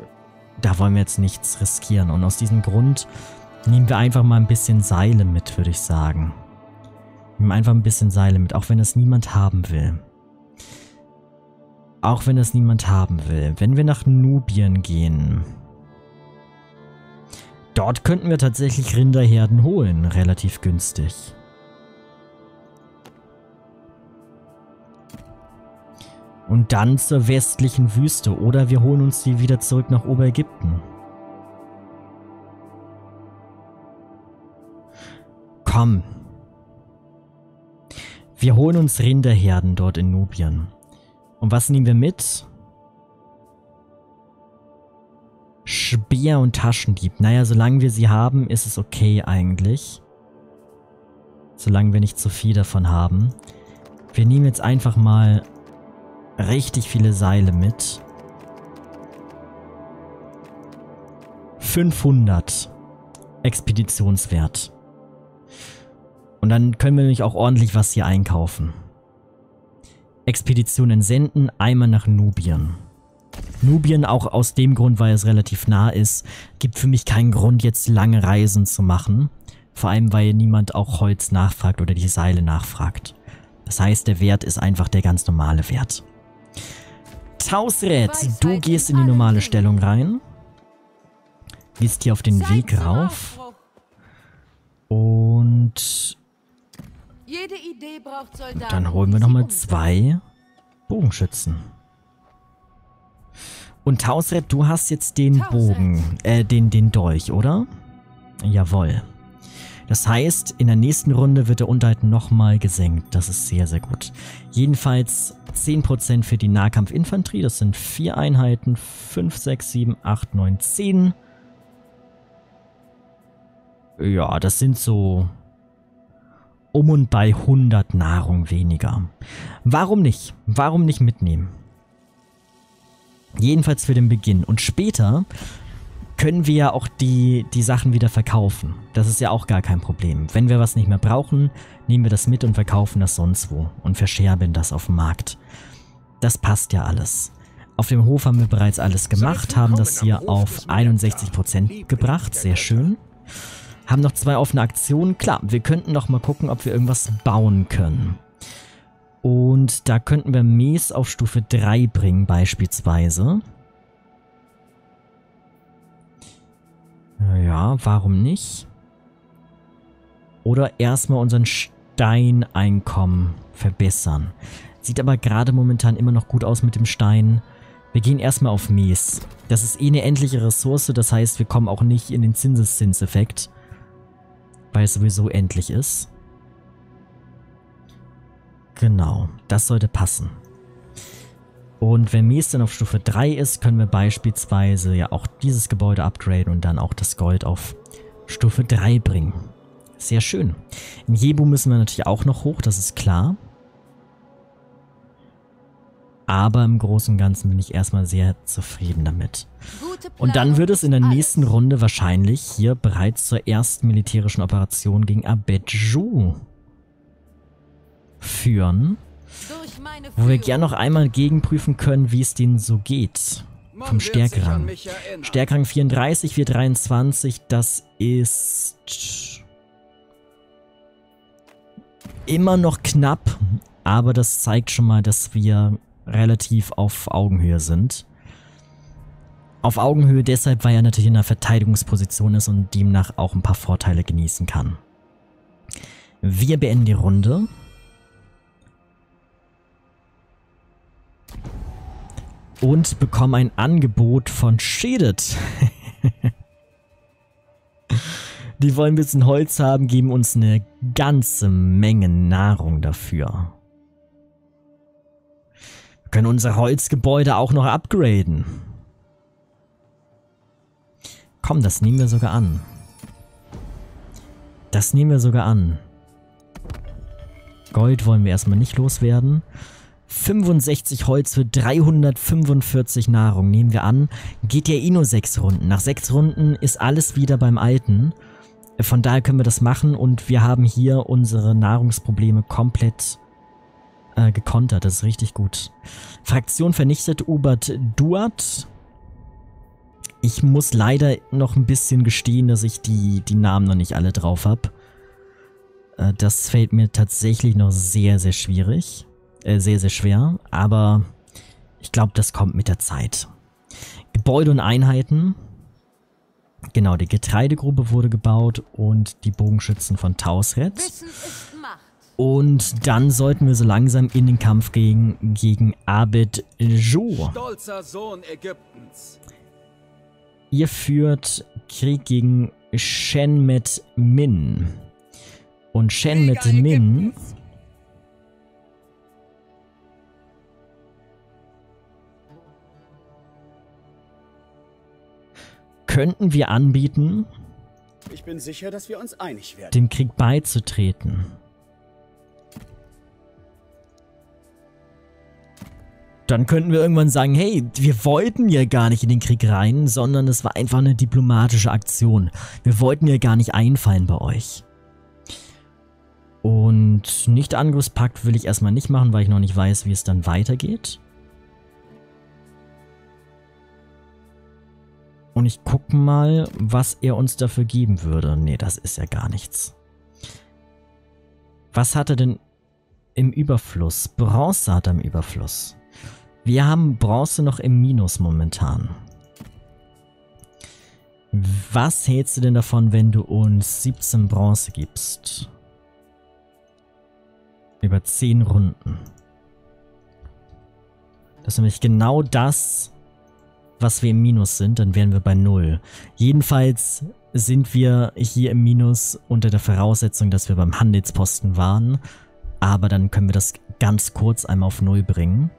da wollen wir jetzt nichts riskieren. Und aus diesem Grund nehmen wir einfach mal ein bisschen Seile mit, würde ich sagen. Nehmen einfach ein bisschen Seile mit, auch wenn es niemand haben will. Auch wenn es niemand haben will. Wenn wir nach Nubien gehen. Dort könnten wir tatsächlich Rinderherden holen, relativ günstig. Und dann zur westlichen Wüste oder wir holen uns die wieder zurück nach Oberägypten. Komm, wir holen uns Rinderherden dort in Nubien. Und was nehmen wir mit? Speer und Taschendieb. Naja, solange wir sie haben, ist es okay eigentlich. Solange wir nicht zu viel davon haben. Wir nehmen jetzt einfach mal richtig viele Seile mit. 500 Expeditionswert. Und dann können wir nämlich auch ordentlich was hier einkaufen. Expeditionen senden, einmal nach Nubien. Nubien auch aus dem Grund, weil es relativ nah ist, gibt für mich keinen Grund, jetzt lange Reisen zu machen. Vor allem, weil niemand auch Holz nachfragt oder die Seile nachfragt. Das heißt, der Wert ist einfach der ganz normale Wert. Tausred, du gehst in die normale Stellung rein. Gehst hier auf den Weg rauf. Und dann holen wir nochmal zwei Bogenschützen. Und Tausred, du hast jetzt den Bogen, äh, den, den Dolch, oder? Jawohl. Das heißt, in der nächsten Runde wird der Unterhalt nochmal gesenkt. Das ist sehr, sehr gut. Jedenfalls 10% für die Nahkampfinfanterie. Das sind 4 Einheiten. 5, 6, 7, 8, 9, 10. Ja, das sind so um und bei 100 Nahrung weniger. Warum nicht? Warum nicht mitnehmen? Jedenfalls für den Beginn. Und später können wir ja auch die, die Sachen wieder verkaufen. Das ist ja auch gar kein Problem. Wenn wir was nicht mehr brauchen, nehmen wir das mit und verkaufen das sonst wo und verscherben das auf dem Markt. Das passt ja alles. Auf dem Hof haben wir bereits alles gemacht, haben das hier auf 61% gebracht, sehr schön. Haben noch zwei offene Aktionen. Klar, wir könnten noch mal gucken, ob wir irgendwas bauen können. Und da könnten wir Mies auf Stufe 3 bringen beispielsweise. Ja, warum nicht? Oder erstmal unseren Steineinkommen verbessern. Sieht aber gerade momentan immer noch gut aus mit dem Stein. Wir gehen erstmal auf Mies. Das ist eh eine endliche Ressource, das heißt, wir kommen auch nicht in den Zinseszinseffekt weil es sowieso endlich ist. Genau, das sollte passen. Und wenn Mies dann auf Stufe 3 ist, können wir beispielsweise ja auch dieses Gebäude upgraden und dann auch das Gold auf Stufe 3 bringen. Sehr schön. In Jebu müssen wir natürlich auch noch hoch, das ist klar. Aber im Großen und Ganzen bin ich erstmal sehr zufrieden damit. Und dann wird es in der nächsten Runde wahrscheinlich hier bereits zur ersten militärischen Operation gegen Abedju führen. Wo wir gern noch einmal gegenprüfen können, wie es denen so geht. Vom Stärkerang. Stärkerang 34, 423, das ist immer noch knapp, aber das zeigt schon mal, dass wir relativ auf Augenhöhe sind. Auf Augenhöhe deshalb, weil er natürlich in einer Verteidigungsposition ist und demnach auch ein paar Vorteile genießen kann. Wir beenden die Runde. Und bekommen ein Angebot von Shedet. Die wollen ein bisschen Holz haben, geben uns eine ganze Menge Nahrung dafür. Können unser Holzgebäude auch noch upgraden. Komm, das nehmen wir sogar an. Das nehmen wir sogar an. Gold wollen wir erstmal nicht loswerden. 65 Holz für 345 Nahrung, nehmen wir an. Geht ja eh nur 6 Runden. Nach 6 Runden ist alles wieder beim Alten. Von daher können wir das machen und wir haben hier unsere Nahrungsprobleme komplett äh, gekontert. Das ist richtig gut. Fraktion vernichtet, Ubert Duat. Ich muss leider noch ein bisschen gestehen, dass ich die, die Namen noch nicht alle drauf habe. Äh, das fällt mir tatsächlich noch sehr, sehr schwierig. Äh, sehr, sehr schwer. Aber ich glaube, das kommt mit der Zeit. Gebäude und Einheiten. Genau, die Getreidegrube wurde gebaut und die Bogenschützen von Tausret. Und dann sollten wir so langsam in den Kampf gegen, gegen Abed Jo. Stolzer Sohn Ägyptens. Ihr führt Krieg gegen Shenmet Min. Und Shenmet Min könnten wir anbieten, ich bin sicher, dass wir uns einig werden. dem Krieg beizutreten. Dann könnten wir irgendwann sagen, hey, wir wollten ja gar nicht in den Krieg rein, sondern es war einfach eine diplomatische Aktion. Wir wollten ja gar nicht einfallen bei euch. Und Nicht-Angriffspakt will ich erstmal nicht machen, weil ich noch nicht weiß, wie es dann weitergeht. Und ich gucke mal, was er uns dafür geben würde. Nee, das ist ja gar nichts. Was hat er denn im Überfluss? Bronze hat er im Überfluss. Wir haben Bronze noch im Minus momentan. Was hältst du denn davon, wenn du uns 17 Bronze gibst? Über 10 Runden. Das ist nämlich genau das, was wir im Minus sind, dann wären wir bei Null. Jedenfalls sind wir hier im Minus unter der Voraussetzung, dass wir beim Handelsposten waren. Aber dann können wir das ganz kurz einmal auf Null bringen.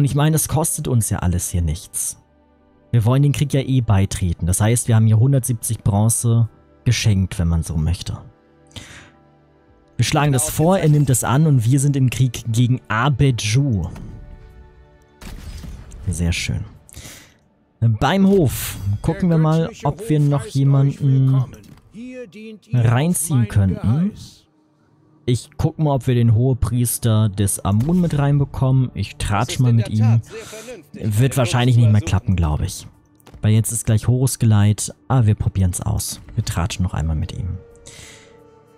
Und ich meine, es kostet uns ja alles hier nichts. Wir wollen den Krieg ja eh beitreten. Das heißt, wir haben hier 170 Bronze geschenkt, wenn man so möchte. Wir schlagen das vor, er nimmt es an und wir sind im Krieg gegen Abeju. Sehr schön. Beim Hof gucken wir mal, ob wir noch jemanden reinziehen könnten. Ich guck mal, ob wir den Hohepriester des Amun mit reinbekommen. Ich tratsch mal mit ihm. Wird wahrscheinlich nicht mehr klappen, glaube ich. Weil jetzt ist gleich Horus Geleit. Ah, wir probieren es aus. Wir tratschen noch einmal mit ihm.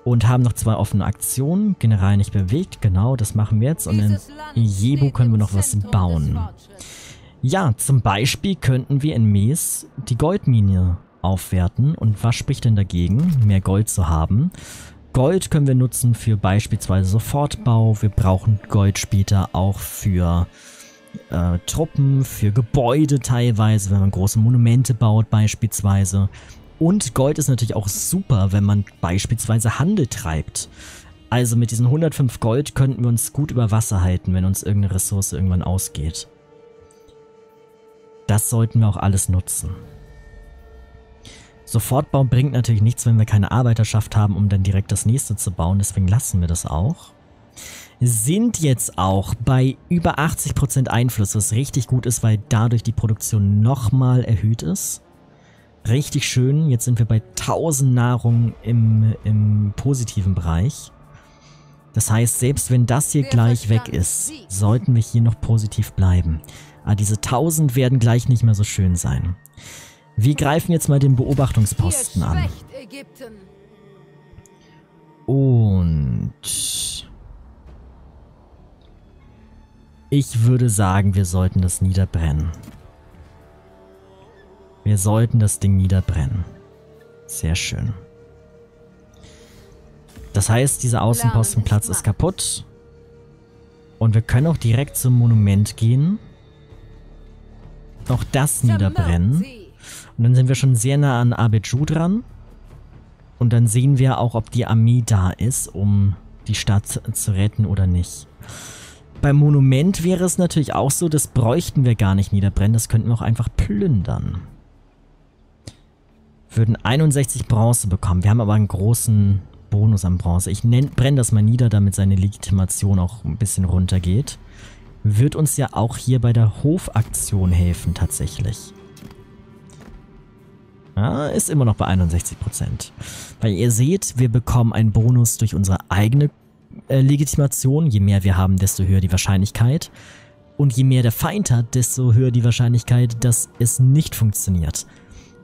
Und haben noch zwei offene Aktionen. General nicht bewegt, genau, das machen wir jetzt. Und in Jebu können wir noch was bauen. Ja, zum Beispiel könnten wir in Mes die Goldmine aufwerten. Und was spricht denn dagegen, mehr Gold zu haben? Gold können wir nutzen für beispielsweise Sofortbau. Wir brauchen Gold später auch für äh, Truppen, für Gebäude teilweise, wenn man große Monumente baut beispielsweise. Und Gold ist natürlich auch super, wenn man beispielsweise Handel treibt. Also mit diesen 105 Gold könnten wir uns gut über Wasser halten, wenn uns irgendeine Ressource irgendwann ausgeht. Das sollten wir auch alles nutzen. Sofortbau bringt natürlich nichts, wenn wir keine Arbeiterschaft haben, um dann direkt das nächste zu bauen. Deswegen lassen wir das auch. Sind jetzt auch bei über 80% Einfluss, was richtig gut ist, weil dadurch die Produktion nochmal erhöht ist. Richtig schön. Jetzt sind wir bei 1000 Nahrung im, im positiven Bereich. Das heißt, selbst wenn das hier gleich weg ist, sollten wir hier noch positiv bleiben. Aber diese 1000 werden gleich nicht mehr so schön sein. Wir greifen jetzt mal den Beobachtungsposten an. Und... Ich würde sagen, wir sollten das niederbrennen. Wir sollten das Ding niederbrennen. Sehr schön. Das heißt, dieser Außenpostenplatz ist kaputt. Und wir können auch direkt zum Monument gehen. Auch das niederbrennen. Und dann sind wir schon sehr nah an Abeju dran. Und dann sehen wir auch, ob die Armee da ist, um die Stadt zu retten oder nicht. Beim Monument wäre es natürlich auch so, das bräuchten wir gar nicht niederbrennen, das könnten wir auch einfach plündern. Würden 61 Bronze bekommen. Wir haben aber einen großen Bonus an Bronze. Ich brenne das mal nieder, damit seine Legitimation auch ein bisschen runtergeht. Wird uns ja auch hier bei der Hofaktion helfen, tatsächlich. Ja, ist immer noch bei 61%. Weil ihr seht, wir bekommen einen Bonus durch unsere eigene äh, Legitimation. Je mehr wir haben, desto höher die Wahrscheinlichkeit. Und je mehr der Feind hat, desto höher die Wahrscheinlichkeit, dass es nicht funktioniert.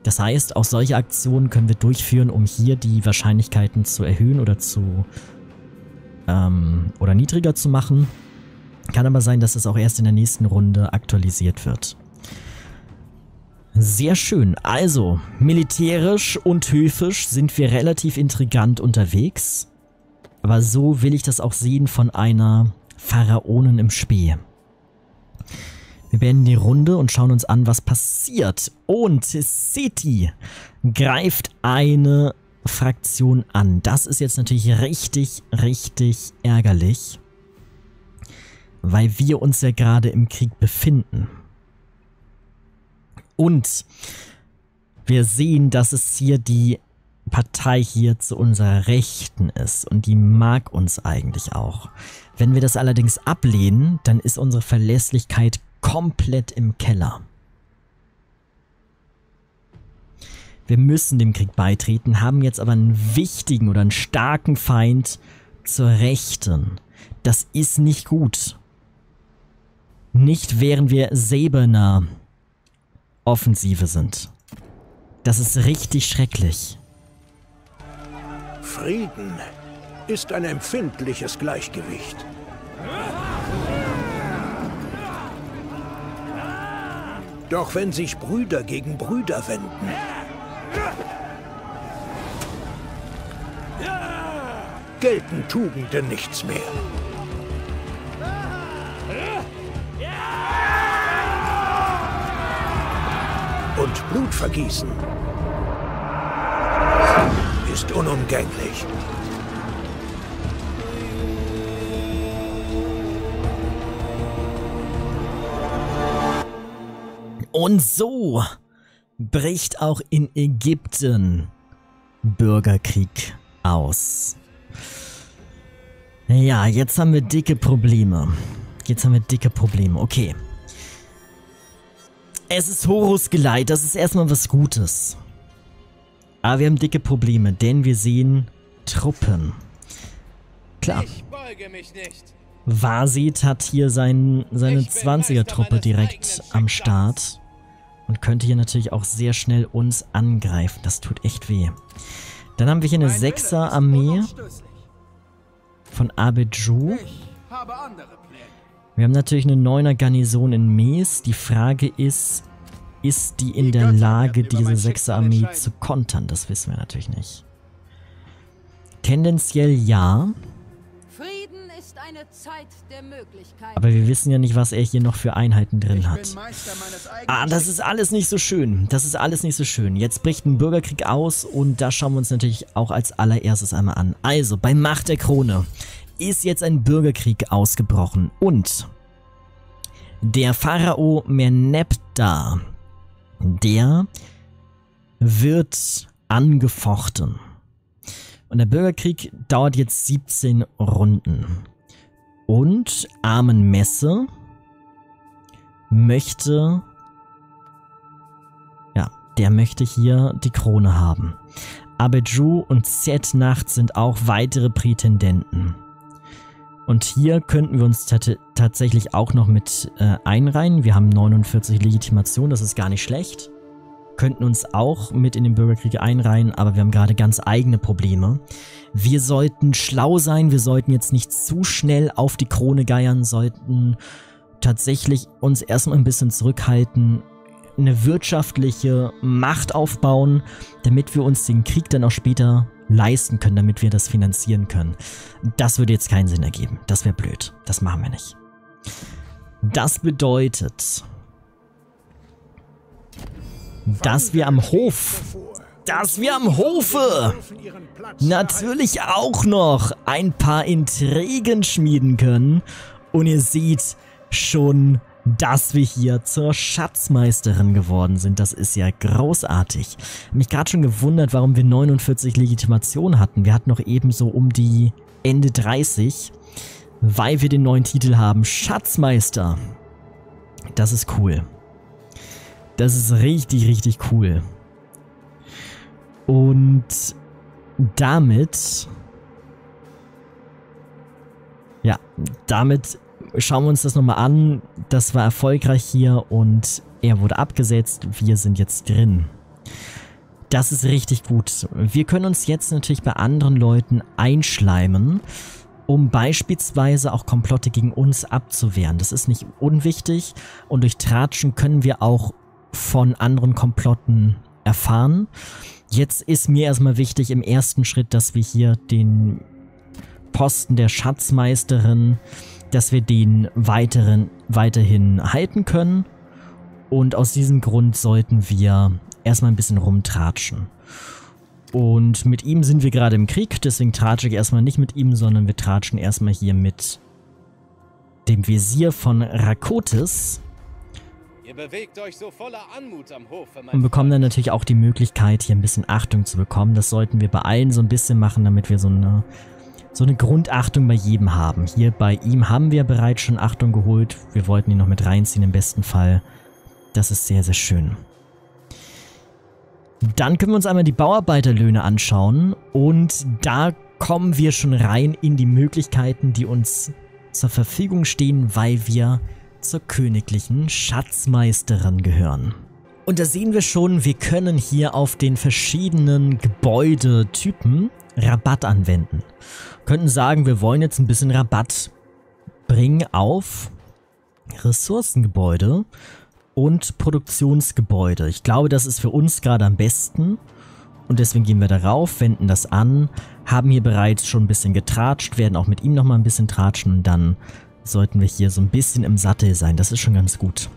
Das heißt, auch solche Aktionen können wir durchführen, um hier die Wahrscheinlichkeiten zu erhöhen oder zu ähm, oder niedriger zu machen. Kann aber sein, dass es auch erst in der nächsten Runde aktualisiert wird. Sehr schön. Also, militärisch und höfisch sind wir relativ intrigant unterwegs. Aber so will ich das auch sehen von einer Pharaonin im Spee. Wir beenden die Runde und schauen uns an, was passiert. Und City greift eine Fraktion an. Das ist jetzt natürlich richtig, richtig ärgerlich. Weil wir uns ja gerade im Krieg befinden. Und wir sehen, dass es hier die Partei hier zu unserer Rechten ist und die mag uns eigentlich auch. Wenn wir das allerdings ablehnen, dann ist unsere Verlässlichkeit komplett im Keller. Wir müssen dem Krieg beitreten, haben jetzt aber einen wichtigen oder einen starken Feind zur Rechten. Das ist nicht gut. Nicht während wir Saberner Offensive sind. Das ist richtig schrecklich. Frieden ist ein empfindliches Gleichgewicht. Doch wenn sich Brüder gegen Brüder wenden, gelten Tugenden nichts mehr. Und Blutvergießen ist unumgänglich. Und so bricht auch in Ägypten Bürgerkrieg aus. Ja, jetzt haben wir dicke Probleme. Jetzt haben wir dicke Probleme. Okay. Es ist Horus Geleit. Das ist erstmal was Gutes. Aber wir haben dicke Probleme, denn wir sehen Truppen. Klar. Vasit hat hier sein, seine 20er-Truppe direkt am Start. Und könnte hier natürlich auch sehr schnell uns angreifen. Das tut echt weh. Dann haben wir hier eine 6er-Armee von Abeju. Wir haben natürlich eine 9er-Garnison in Mes. Die Frage ist, ist die in der Lage, diese 6er-Armee zu kontern? Das wissen wir natürlich nicht. Tendenziell ja. Aber wir wissen ja nicht, was er hier noch für Einheiten drin hat. Ah, das ist alles nicht so schön. Das ist alles nicht so schön. Jetzt bricht ein Bürgerkrieg aus und da schauen wir uns natürlich auch als allererstes einmal an. Also, bei Macht der Krone ist jetzt ein Bürgerkrieg ausgebrochen und der Pharao Merneptah, der wird angefochten. Und der Bürgerkrieg dauert jetzt 17 Runden. Und Armen Messe möchte, ja, der möchte hier die Krone haben. Abeju und Z-Nacht sind auch weitere Prätendenten. Und hier könnten wir uns tatsächlich auch noch mit äh, einreihen. Wir haben 49 Legitimation, das ist gar nicht schlecht könnten uns auch mit in den Bürgerkrieg einreihen, aber wir haben gerade ganz eigene Probleme. Wir sollten schlau sein, wir sollten jetzt nicht zu schnell auf die Krone geiern, sollten tatsächlich uns erstmal ein bisschen zurückhalten, eine wirtschaftliche Macht aufbauen, damit wir uns den Krieg dann auch später leisten können, damit wir das finanzieren können. Das würde jetzt keinen Sinn ergeben. Das wäre blöd. Das machen wir nicht. Das bedeutet, dass wir am Hof, dass wir am Hofe natürlich auch noch ein paar Intrigen schmieden können. Und ihr seht schon, dass wir hier zur Schatzmeisterin geworden sind. Das ist ja großartig. Mich gerade schon gewundert, warum wir 49 Legitimation hatten. Wir hatten noch eben so um die Ende 30, weil wir den neuen Titel haben. Schatzmeister. Das ist cool. Das ist richtig, richtig cool. Und damit... Ja, damit schauen wir uns das nochmal an. Das war erfolgreich hier und er wurde abgesetzt. Wir sind jetzt drin. Das ist richtig gut. Wir können uns jetzt natürlich bei anderen Leuten einschleimen, um beispielsweise auch Komplotte gegen uns abzuwehren. Das ist nicht unwichtig und durch Tratschen können wir auch von anderen Komplotten erfahren. Jetzt ist mir erstmal wichtig im ersten Schritt, dass wir hier den Posten der Schatzmeisterin, dass wir den weiteren, weiterhin halten können. Und aus diesem Grund sollten wir erstmal ein bisschen rumtratschen. Und mit ihm sind wir gerade im Krieg, deswegen tratsche ich erstmal nicht mit ihm, sondern wir tratschen erstmal hier mit dem Visier von Rakotis. So und bekommen dann natürlich auch die Möglichkeit, hier ein bisschen Achtung zu bekommen. Das sollten wir bei allen so ein bisschen machen, damit wir so eine, so eine Grundachtung bei jedem haben. Hier bei ihm haben wir bereits schon Achtung geholt. Wir wollten ihn noch mit reinziehen im besten Fall. Das ist sehr, sehr schön. Dann können wir uns einmal die Bauarbeiterlöhne anschauen und da kommen wir schon rein in die Möglichkeiten, die uns zur Verfügung stehen, weil wir zur königlichen Schatzmeisterin gehören. Und da sehen wir schon, wir können hier auf den verschiedenen Gebäudetypen Rabatt anwenden. Wir könnten sagen, wir wollen jetzt ein bisschen Rabatt bringen auf Ressourcengebäude und Produktionsgebäude. Ich glaube, das ist für uns gerade am besten. Und deswegen gehen wir darauf, wenden das an, haben hier bereits schon ein bisschen getratscht, werden auch mit ihm nochmal ein bisschen tratschen und dann sollten wir hier so ein bisschen im Sattel sein. Das ist schon ganz gut.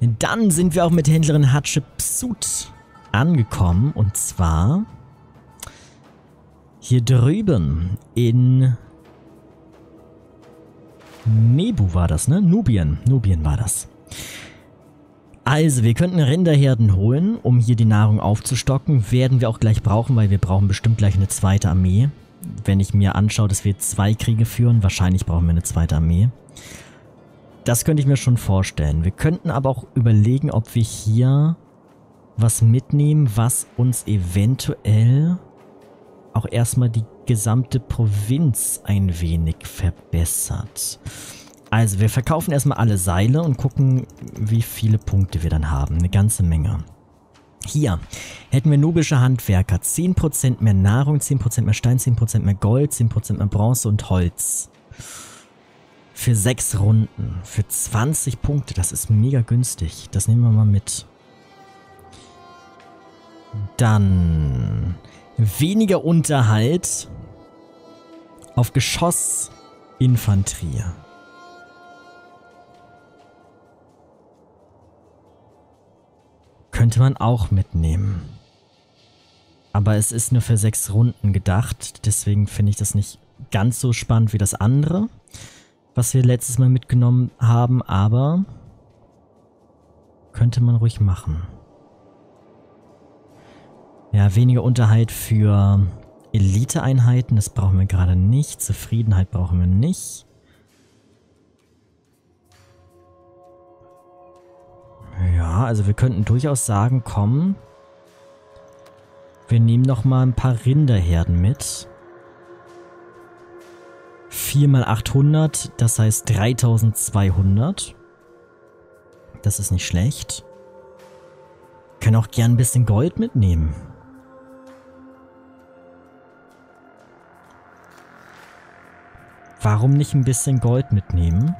Dann sind wir auch mit Händlerin Hatschepsut angekommen. Und zwar hier drüben in Nebu war das, ne? Nubien. Nubien war das. Also, wir könnten Rinderherden holen, um hier die Nahrung aufzustocken. Werden wir auch gleich brauchen, weil wir brauchen bestimmt gleich eine zweite Armee wenn ich mir anschaue, dass wir zwei Kriege führen, wahrscheinlich brauchen wir eine zweite Armee. Das könnte ich mir schon vorstellen. Wir könnten aber auch überlegen, ob wir hier was mitnehmen, was uns eventuell auch erstmal die gesamte Provinz ein wenig verbessert. Also wir verkaufen erstmal alle Seile und gucken, wie viele Punkte wir dann haben. Eine ganze Menge. Hier hätten wir nubische Handwerker, 10% mehr Nahrung, 10% mehr Stein, 10% mehr Gold, 10% mehr Bronze und Holz. Für 6 Runden, für 20 Punkte, das ist mega günstig. Das nehmen wir mal mit. Dann weniger Unterhalt auf Geschoss Infanterie. Könnte man auch mitnehmen. Aber es ist nur für sechs Runden gedacht, deswegen finde ich das nicht ganz so spannend wie das andere, was wir letztes Mal mitgenommen haben, aber könnte man ruhig machen. Ja, weniger Unterhalt für Elite-Einheiten, das brauchen wir gerade nicht. Zufriedenheit brauchen wir nicht. Ja, also wir könnten durchaus sagen, komm, wir nehmen noch mal ein paar Rinderherden mit. 4 mal 800, das heißt 3200. Das ist nicht schlecht. Können auch gern ein bisschen Gold mitnehmen. Warum nicht ein bisschen Gold mitnehmen?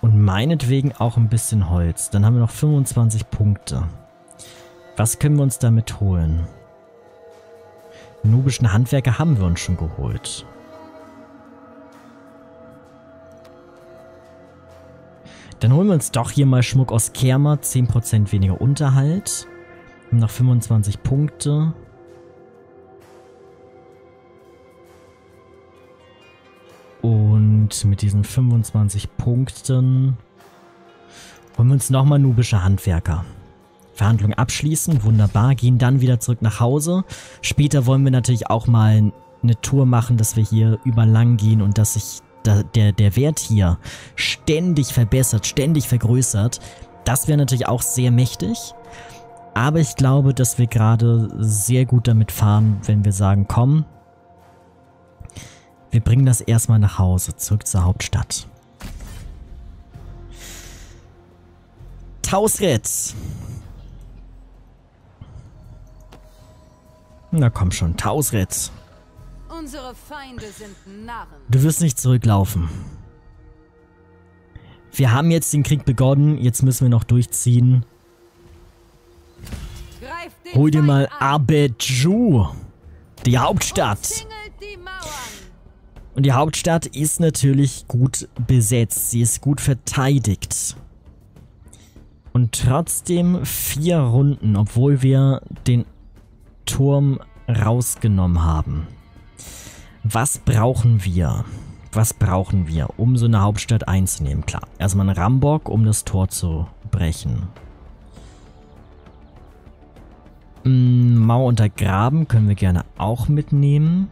Und meinetwegen auch ein bisschen Holz. Dann haben wir noch 25 Punkte. Was können wir uns damit holen? Nubischen Handwerker haben wir uns schon geholt. Dann holen wir uns doch hier mal Schmuck aus Kerma. 10% weniger Unterhalt. Haben noch 25 Punkte. Mit diesen 25 Punkten holen wir uns nochmal nubische Handwerker. Verhandlung abschließen, wunderbar, gehen dann wieder zurück nach Hause. Später wollen wir natürlich auch mal eine Tour machen, dass wir hier über lang gehen und dass sich der, der, der Wert hier ständig verbessert, ständig vergrößert. Das wäre natürlich auch sehr mächtig. Aber ich glaube, dass wir gerade sehr gut damit fahren, wenn wir sagen, komm, wir bringen das erstmal nach Hause, zurück zur Hauptstadt. Tausret. Na komm schon, Tausret. Unsere Feinde sind Narren. Du wirst nicht zurücklaufen. Wir haben jetzt den Krieg begonnen, jetzt müssen wir noch durchziehen. Hol dir mal Abeju, die Hauptstadt. Und die Hauptstadt ist natürlich gut besetzt. Sie ist gut verteidigt. Und trotzdem vier Runden, obwohl wir den Turm rausgenommen haben. Was brauchen wir? Was brauchen wir, um so eine Hauptstadt einzunehmen? Klar, erstmal einen Rambock, um das Tor zu brechen. Mm, Mauer untergraben können wir gerne auch mitnehmen.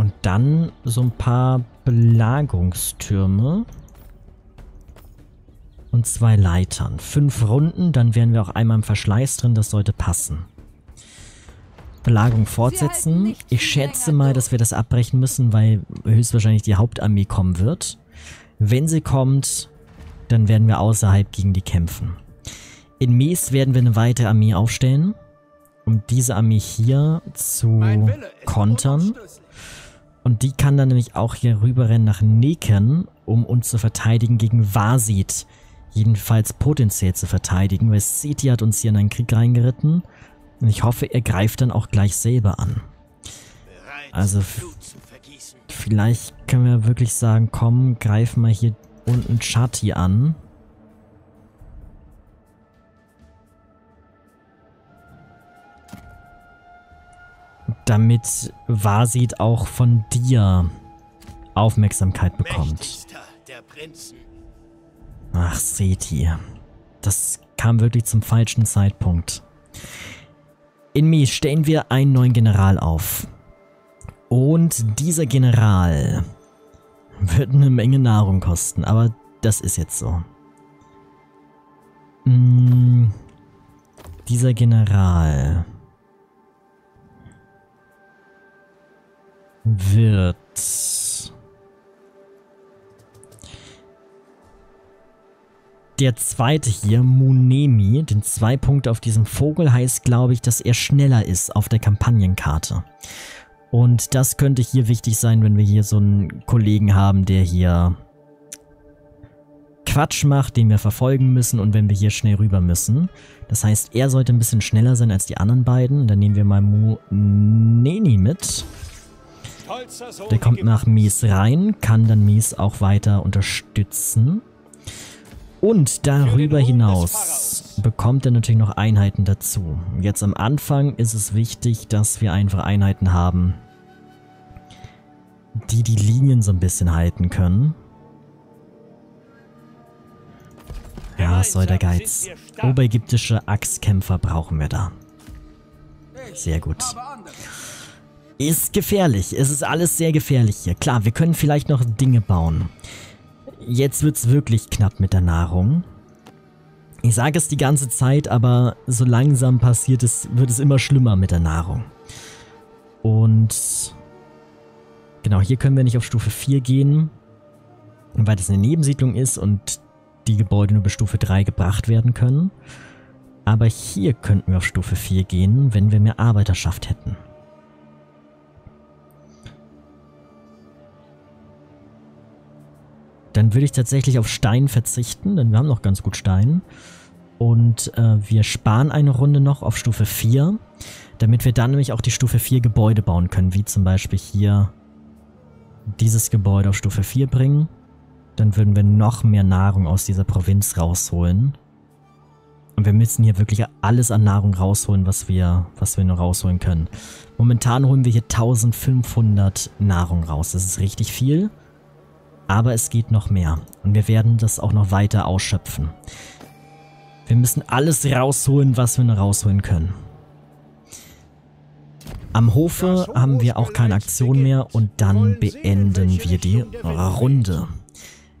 Und dann so ein paar Belagerungstürme. Und zwei Leitern. Fünf Runden, dann wären wir auch einmal im Verschleiß drin, das sollte passen. Belagerung fortsetzen. Ich schätze mal, dass wir das abbrechen müssen, weil höchstwahrscheinlich die Hauptarmee kommen wird. Wenn sie kommt, dann werden wir außerhalb gegen die kämpfen. In Mies werden wir eine weitere Armee aufstellen, um diese Armee hier zu kontern. Und die kann dann nämlich auch hier rüberrennen nach Neken, um uns zu verteidigen gegen Vasit. Jedenfalls potenziell zu verteidigen, weil Seti hat uns hier in einen Krieg reingeritten. Und ich hoffe, er greift dann auch gleich selber an. Also vielleicht können wir wirklich sagen, komm, greif mal hier unten Chati an. Damit Vasid auch von dir Aufmerksamkeit bekommt. Ach, Seti. Das kam wirklich zum falschen Zeitpunkt. In Mi stellen wir einen neuen General auf. Und dieser General wird eine Menge Nahrung kosten, aber das ist jetzt so. Hm, dieser General wird der zweite hier, Munemi, den zwei Punkte auf diesem Vogel, heißt, glaube ich, dass er schneller ist auf der Kampagnenkarte. Und das könnte hier wichtig sein, wenn wir hier so einen Kollegen haben, der hier Quatsch macht, den wir verfolgen müssen und wenn wir hier schnell rüber müssen. Das heißt, er sollte ein bisschen schneller sein als die anderen beiden. Dann nehmen wir mal Mu Neni mit. Der kommt nach Mies rein, kann dann Mies auch weiter unterstützen. Und darüber hinaus bekommt er natürlich noch Einheiten dazu. Jetzt am Anfang ist es wichtig, dass wir einfach Einheiten haben, die die Linien so ein bisschen halten können. Ja, was soll der Geiz? Oberägyptische Axtkämpfer brauchen wir da. Sehr gut. Ist gefährlich. Es ist alles sehr gefährlich hier. Klar, wir können vielleicht noch Dinge bauen. Jetzt wird es wirklich knapp mit der Nahrung. Ich sage es die ganze Zeit, aber so langsam passiert es, wird es immer schlimmer mit der Nahrung. Und genau, hier können wir nicht auf Stufe 4 gehen, weil das eine Nebensiedlung ist und die Gebäude nur bis Stufe 3 gebracht werden können. Aber hier könnten wir auf Stufe 4 gehen, wenn wir mehr Arbeiterschaft hätten. Dann würde ich tatsächlich auf Stein verzichten, denn wir haben noch ganz gut Stein. Und äh, wir sparen eine Runde noch auf Stufe 4, damit wir dann nämlich auch die Stufe 4 Gebäude bauen können, wie zum Beispiel hier dieses Gebäude auf Stufe 4 bringen. Dann würden wir noch mehr Nahrung aus dieser Provinz rausholen. Und wir müssen hier wirklich alles an Nahrung rausholen, was wir, was wir nur rausholen können. Momentan holen wir hier 1500 Nahrung raus. Das ist richtig viel. Aber es geht noch mehr. Und wir werden das auch noch weiter ausschöpfen. Wir müssen alles rausholen, was wir nur rausholen können. Am Hofe haben wir auch keine Aktion mehr und dann beenden wir die Runde.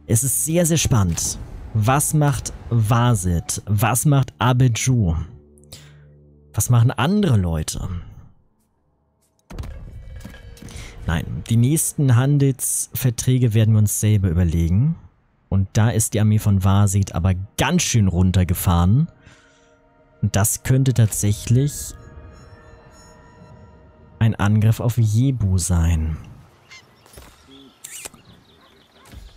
Es ist sehr, sehr spannend. Was macht Vasit? Was macht Abeju? Was machen andere Leute? Nein, die nächsten Handelsverträge werden wir uns selber überlegen. Und da ist die Armee von Vasid aber ganz schön runtergefahren. Und das könnte tatsächlich ein Angriff auf Jebu sein.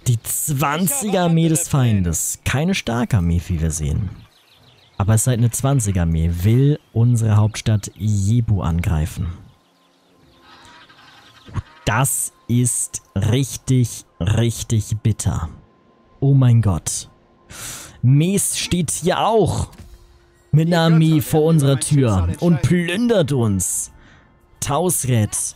Die 20er Armee des Feindes. Keine starke Armee, wie wir sehen. Aber es ist halt eine 20er Armee. Will unsere Hauptstadt Jebu angreifen. Das ist richtig, richtig bitter. Oh mein Gott. Mes steht hier auch mit einer Armee vor unserer Tür und plündert uns. Tausret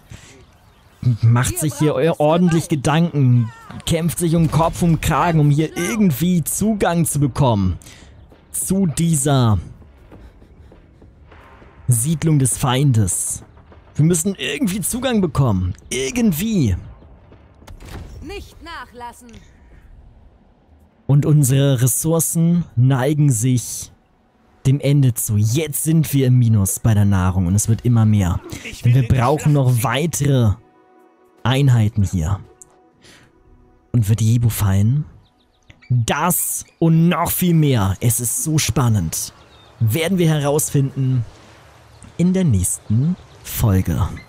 macht sich hier ordentlich Gedanken, kämpft sich um Kopf und Kragen, um hier irgendwie Zugang zu bekommen zu dieser Siedlung des Feindes. Wir müssen irgendwie Zugang bekommen. Irgendwie. Nicht nachlassen. Und unsere Ressourcen neigen sich dem Ende zu. Jetzt sind wir im Minus bei der Nahrung und es wird immer mehr. Denn wir brauchen noch weitere Einheiten hier. Und wird Jebu fallen? Das und noch viel mehr. Es ist so spannend. Werden wir herausfinden in der nächsten Folge.